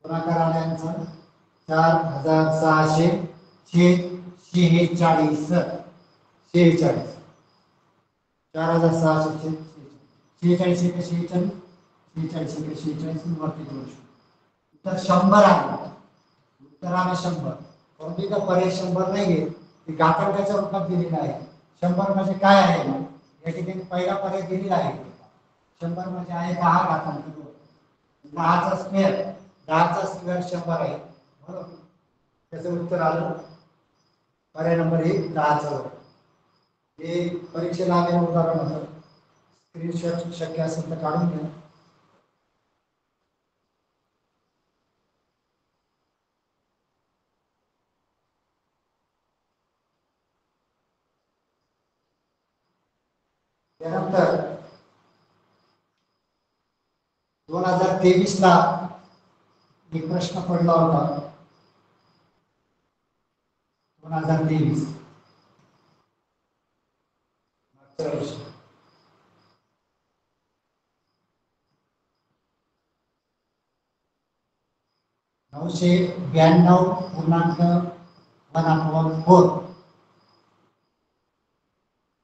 गुणाकार आल्यांचा चार हजार सहाशे छेद शेहेचाळीस शेहेचाळीस चार हजार सहाशे शेहेचाळीस एक शेहेचाळीस शेहेचाळीस एक शेहेचाळीस वरती दोनशे. उत्तर शंभर आहे. उत्तर आलं शंभर. परंतु इथं पर्याय शंभर नाहीये ते घातांकाच्या रूपात दिलेलं आहे. शंभर म्हणजे काय आहे? या ठिकाणी पहिला पर्याय दिलेला आहे. शंभर म्हणजे आहे दहा घातांक दहाचा स्क्वेअर. दहाचा स्क्वेअर शंभर आहे. बरोबर? त्याचं उत्तर आलं. पर्याय नंबर एक दहाचा हे परीक्षेला आलेलं उदाहरण होतं स्क्रीनशॉट शक्य असेल तर काढून घ्या. त्यानंतर दोन हजार तेवीस ला एक प्रश्न पडला होता. दोन हजार तेवीस मागच्या वर्षी नऊशे ब्याण्णव पूर्णांक वन अपॉन फोर.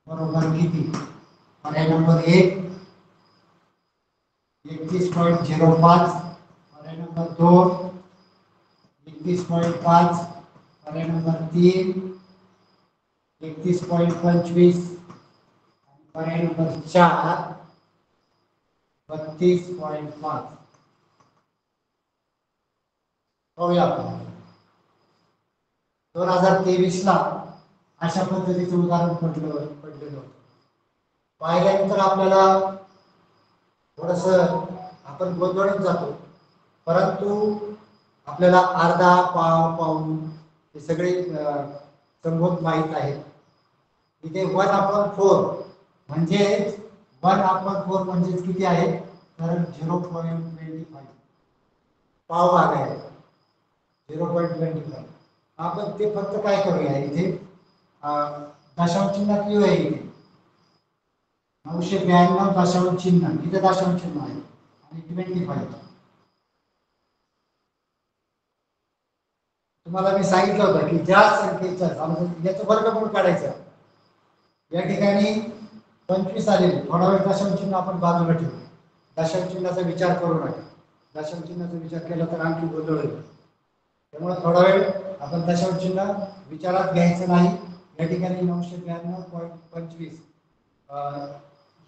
बरोबर किती? पर्याय नंबर एक. एकतीस पॉईंट झिरो पाच. पर्याय नंबर दोन. एकतीस पॉईंट पाच. पर्याय नंबर तीन. एकतीस पॉईंट पंचवीस. पर्याय नंबर चार बत्तीस पॉईंट पाच. पाहूया आपण. दोन हजार तेवीस ला अशा पद्धतीचं उदाहरण पडलं पडलेलं होतं. पाहिल्यानंतर आपल्याला थोडस आपण गोंधळून जातो. परंतु आपल्याला अर्धा पाव पाऊन हे सगळे संबोध माहीत आहेत. इथे वन आपण फोर म्हणजे वन आपण फोर म्हणजेच किती आहे? तर झिरो पॉईंट ट्वेंटी फाईव्ह पाव भाग आहे. झिरो पॉईंट ट्वेंटी फाईव्ह आपण ते फक्त काय करूया इथे? अं, दशांश चिन्हात लिहूया इथे? नऊशे ब्याण्णव दशांश चिन्ह. इथे दशांश चिन्ह आहे. आणि ट्वेंटी फाईव्ह तुम्हाला मी सांगितलं होतं की ज्या संख्येच्या समजा याचं वर्गमूळ काढायचं. या ठिकाणी पंचवीस आलेली थोडा वेळ दशांश चिन्ह आपण बाजूला ठेवू. दशांश चिन्हाचा विचार करू नका. दशमचिन्हाचा चिन्हाचा विचार केला तर आणखी गोंधळ होईल. त्यामुळे थोडा वेळ आपण दशांश चिन्ह विचारात घ्यायचं नाही. या ठिकाणी नऊशे ब्याण्णव पॉईंट पंचवीस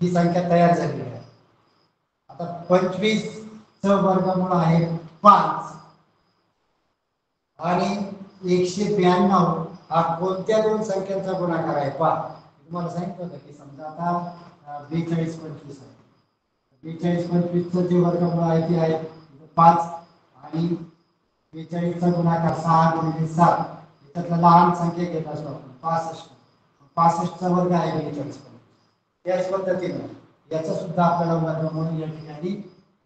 ही संख्या तयार झालेली आहे. आता पंचवीस च वर्गमूळ आहे पाच. आणि एकशे ब्याण्णव हा कोणत्या दोन संख्यांचा गुणाकार आहे? पाच. तुम्हाला सांगितलं होतं की समजा आता बेचाळीस पंचवीस आहे. बेचाळीस पंचवीसचं जे वर्गमूळ आहे ते आहे पाच आणि बेचाळीसचा गुणाकार सहा गुणिले सात. त्याच्यातला लहान संख्या घेत असतो आपण पासष्ट. पासष्टचा वर्ग आहे बेचाळीस पंचवीस त्याच पद्धतीनं याचा सुद्धा आपल्याला वर्गमूळ या ठिकाणी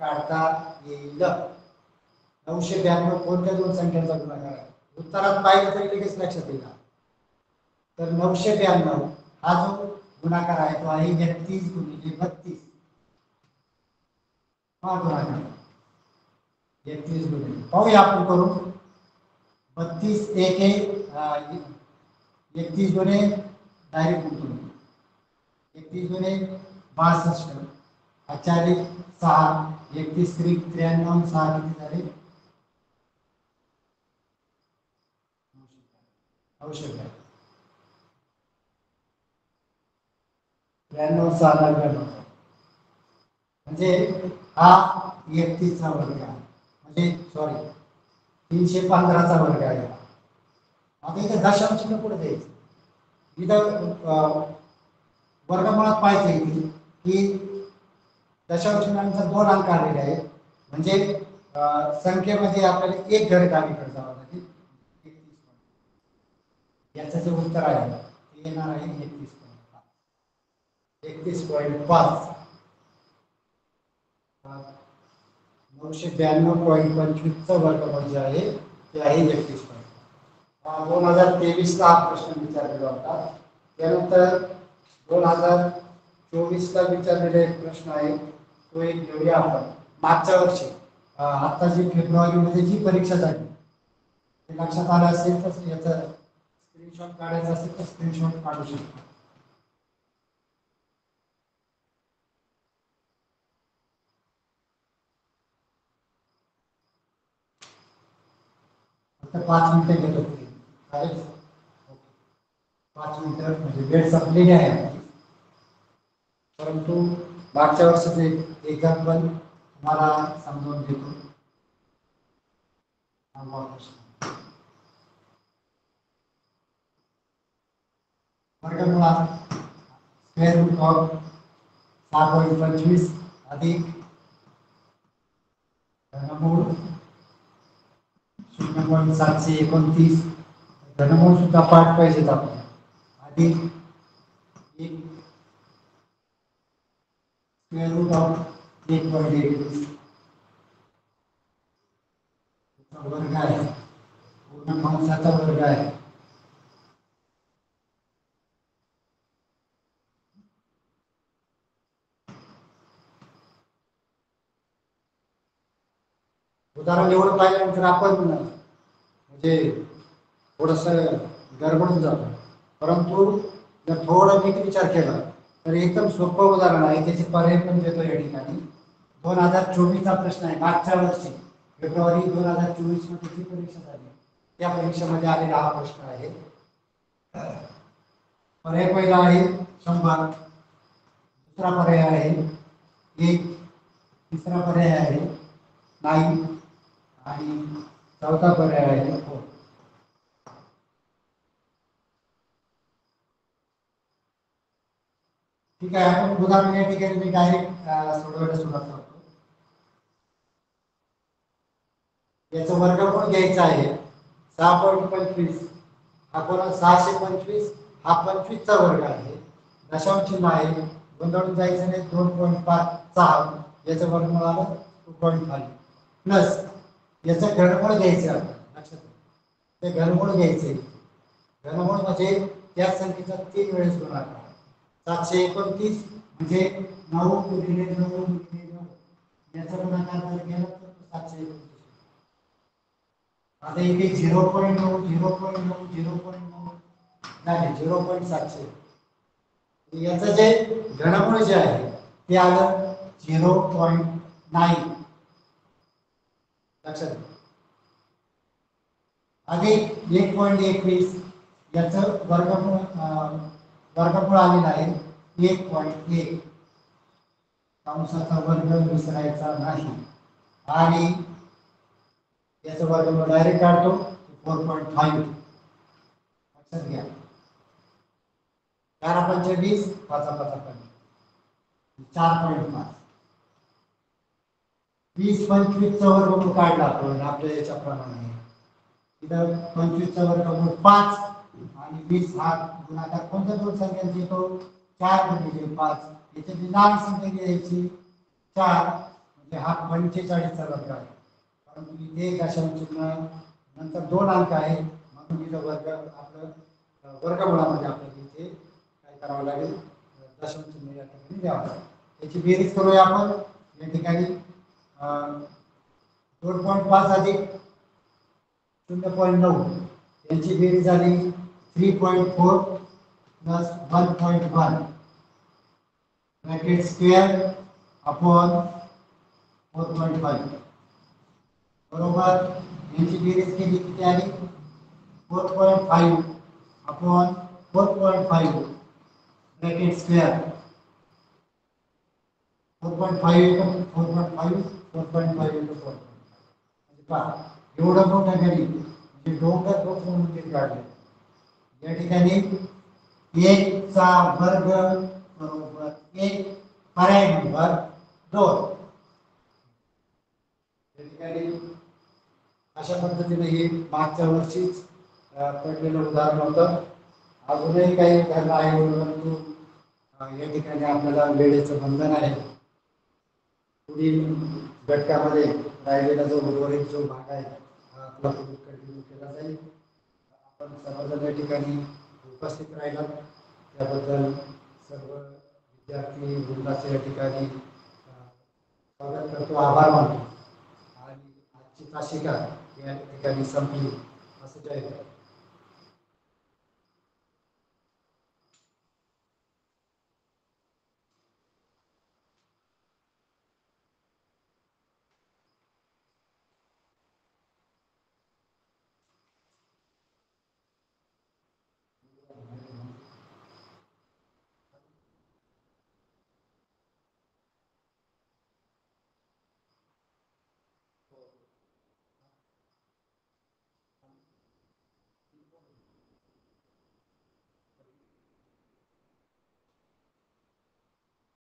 काढता येईल. नऊशे ब्याण्णव कोणत्या दोन संख्यांचा गुणाकार आहे? उत्तरात पाहिलं तरी लगेच लक्षात येईल. तर नऊशे ब्याण्णव हा जो गुणाकार आहे तो आहे एकतीस गुणिले बत्तीस। हा गुणाकार एकतीस गुणिले पाहूया आपण करून बत्तीस एक एक एकतीस गुणे डायरेक्ट गुंतवून एकतीस गुणे बासष्ट आचार्य सहा एकतीस त्रिक त्र्याण्णव सहा किती झाले औषध आहे ब्याण्णव सहा नव्याण्णव म्हणजे हा एकतीसचा वर्ग आहे. म्हणजे सॉरी तीनशे पंधराचा वर्ग आहे. आता इथे दशांश कुठे पुढे द्यायचं इथं वर्गमुळात पाहिजे की की दशांशांचा दोन अंक आलेले आहेत. म्हणजे संख्येमध्ये आपल्याला एक घर डावीकडे जावं लागेल. एकतीस याचं जे उत्तर आहे ते येणार आहे एकतीस एकतीस पॉईंट पाच नऊशे ब्याण्णव पॉईंट पंचवीसचं वर्ग जे आहे ते आहे एकतीस पॉईंट दोन हजार तेवीसला हा प्रश्न विचारलेला होता. त्यानंतर दोन हजार चोवीसला विचारलेला एक प्रश्न आहे तो एक घेऊया आपण मागच्या वर्षी आता जी फेब्रुवारीमध्ये जी परीक्षा झाली ते लक्षात आलं असेल तर याचा स्क्रीनशॉट काढायचा असेल तर स्क्रीनशॉट काढू शकतो. फक्त पाच मिनिटं घेतो चालेल. पाच मिनिटं म्हणजे वेळ संपलेली आहे. परंतु मागच्या वर्षाचे एक्झाम्पल तुम्हाला समजावून प्रश्न. वर्गमुळात स्क्वेअर रूट ऑफ़ पॉईंट पंचवीस अधिक घनमूळ शून्य सातशे एकोणतीस. घनमूळ सुद्धा पाठ पाहिजेत आपण अधिक एक स्क्वेअर रूट ऑफ एक पॉईंट एकवीस वर्ग आहे. पूर्ण कंसाचा वर्ग आहे. उदाहरण एवढं पाहिल्यानंतर आपण म्हणजे थोडस गडबडून जातं. परंतु जर थोडं नीट विचार केला तर एकदम सोपं उदाहरण आहे. त्याचे पर्याय पण देतो या ठिकाणी. दोन हजार चोवीसचा प्रश्न आहे. मागच्या वर्षी फेब्रुवारी दोन हजार चोवीसमध्ये जी परीक्षा झाली. त्या परीक्षेमध्ये आलेला हा प्रश्न आहे पर्याय पहिला आहे शंभर. दुसरा पर्याय आहे एक. तिसरा पर्याय आहे नाही. आणि चौथा पर्याय आहे फोर ठीक आहे आपण उदाहरण या ठिकाणी मी डायरेक्ट सोडवायला सुरुवात करतो. याचं वर्गमूळ घ्यायचं आहे सहा पॉईंट पंचवीस. हा कोणा सहाशे पंचवीस हा पंचवीसचा वर्ग आहे. दशांश आहे. गोंधळून जायचं नाही दोन पॉईंट पाच सहा. याचं वर्ग आलं टू पॉईंट फाईव्ह प्लस याचं घनमूळ घ्यायचं आपण. लक्षात ते घनमूळ घ्यायचे. घनमूळ म्हणजे त्या संख्येचा तीन वेळेस गुणाकार. सातशे एकोणतीस म्हणजे नऊ गुणिले नऊ गुणिले नऊ. याचा गुणाकार जर केला तर सातशे एकोणतीस आता इथे झिरो पॉईंट नऊ झिरो पॉईंट नऊ झिरो पॉईंट नऊ. नाही झिरो पॉईंट सातशे. याचं जे घनमूळ जे आहे ते आलं झिरो पॉईंट नाईन लक्षात घ्या. अधिक एक पॉईंट एकवीस याचं वर्गमूळ अं, वर्गमूळ आलेला आहे. एक पॉईंट एक. कंसाचा वर्ग विसरायचा नाही. आणि याचं वर्गमूळ डायरेक्ट काढतो फोर पॉईंट फाईव्ह लक्षात घ्या. चार पंचवीस पाच पाच पंचवीस चार पॉईंट पाच. वीस पंचवीसचा वर्गमूळ काढला आपण आपल्या याच्याप्रमाणे. इथं पंचवीसचा वर्गमूळ पाच आणि वीस हा गुणाकार कोणत्या दोन संख्यांचा येतो? चार गुणिले पाच. याच्यातली लहान संख्या घ्यायची. चार म्हणजे हा पंचेचाळीसचा वर्ग आहे. परंतु इथे एक अशा चिन्ह नंतर दोन अंक आहे म्हणून इथं वर्ग आपलं वर्गमुळामध्ये आपल्याला इथे काय करावं लागेल? दशम चिन्ह या ठिकाणी द्यावं लागेल. याची बेरीज करूया आपण. या ठिकाणी दोन पॉईंट पाच अधिक शून्य पॉईंट नऊ. यांची बेरीज झाली three point four plus one point one. Bracket square upon four point five. बरोबर? यांची बेरीज केली किती आली? Four point five upon four point five. Bracket square. Four point five four point five. Four point five four म्हणजे पहा एवढं मोठं गणित म्हणजे डोंगर डोंगर ते काढले. या ठिकाणी एकचा वर्ग बरोबर एक पर्याय नंबर दोन. या ठिकाणी अशा पद्धतीने हे मागच्या वर्षीच पडलेलं उदाहरण होतं. अजूनही काही उदाहरणं आहे परंतु या ठिकाणी आपल्याला वेळेचं बंधन आहे. पुढील घटकामध्ये राहिलेला जो उर्वरित जो भाग आहे हा आपला कंटिन्यू केला जाईल. आपण सर्वजण या ठिकाणी उपस्थित राहिला त्याबद्दल सर्व विद्यार्थी वृंदाचे या ठिकाणी स्वागत करतो आभार मानतो. आणि आजची तासिका या ठिकाणी संपली. असं जाहीर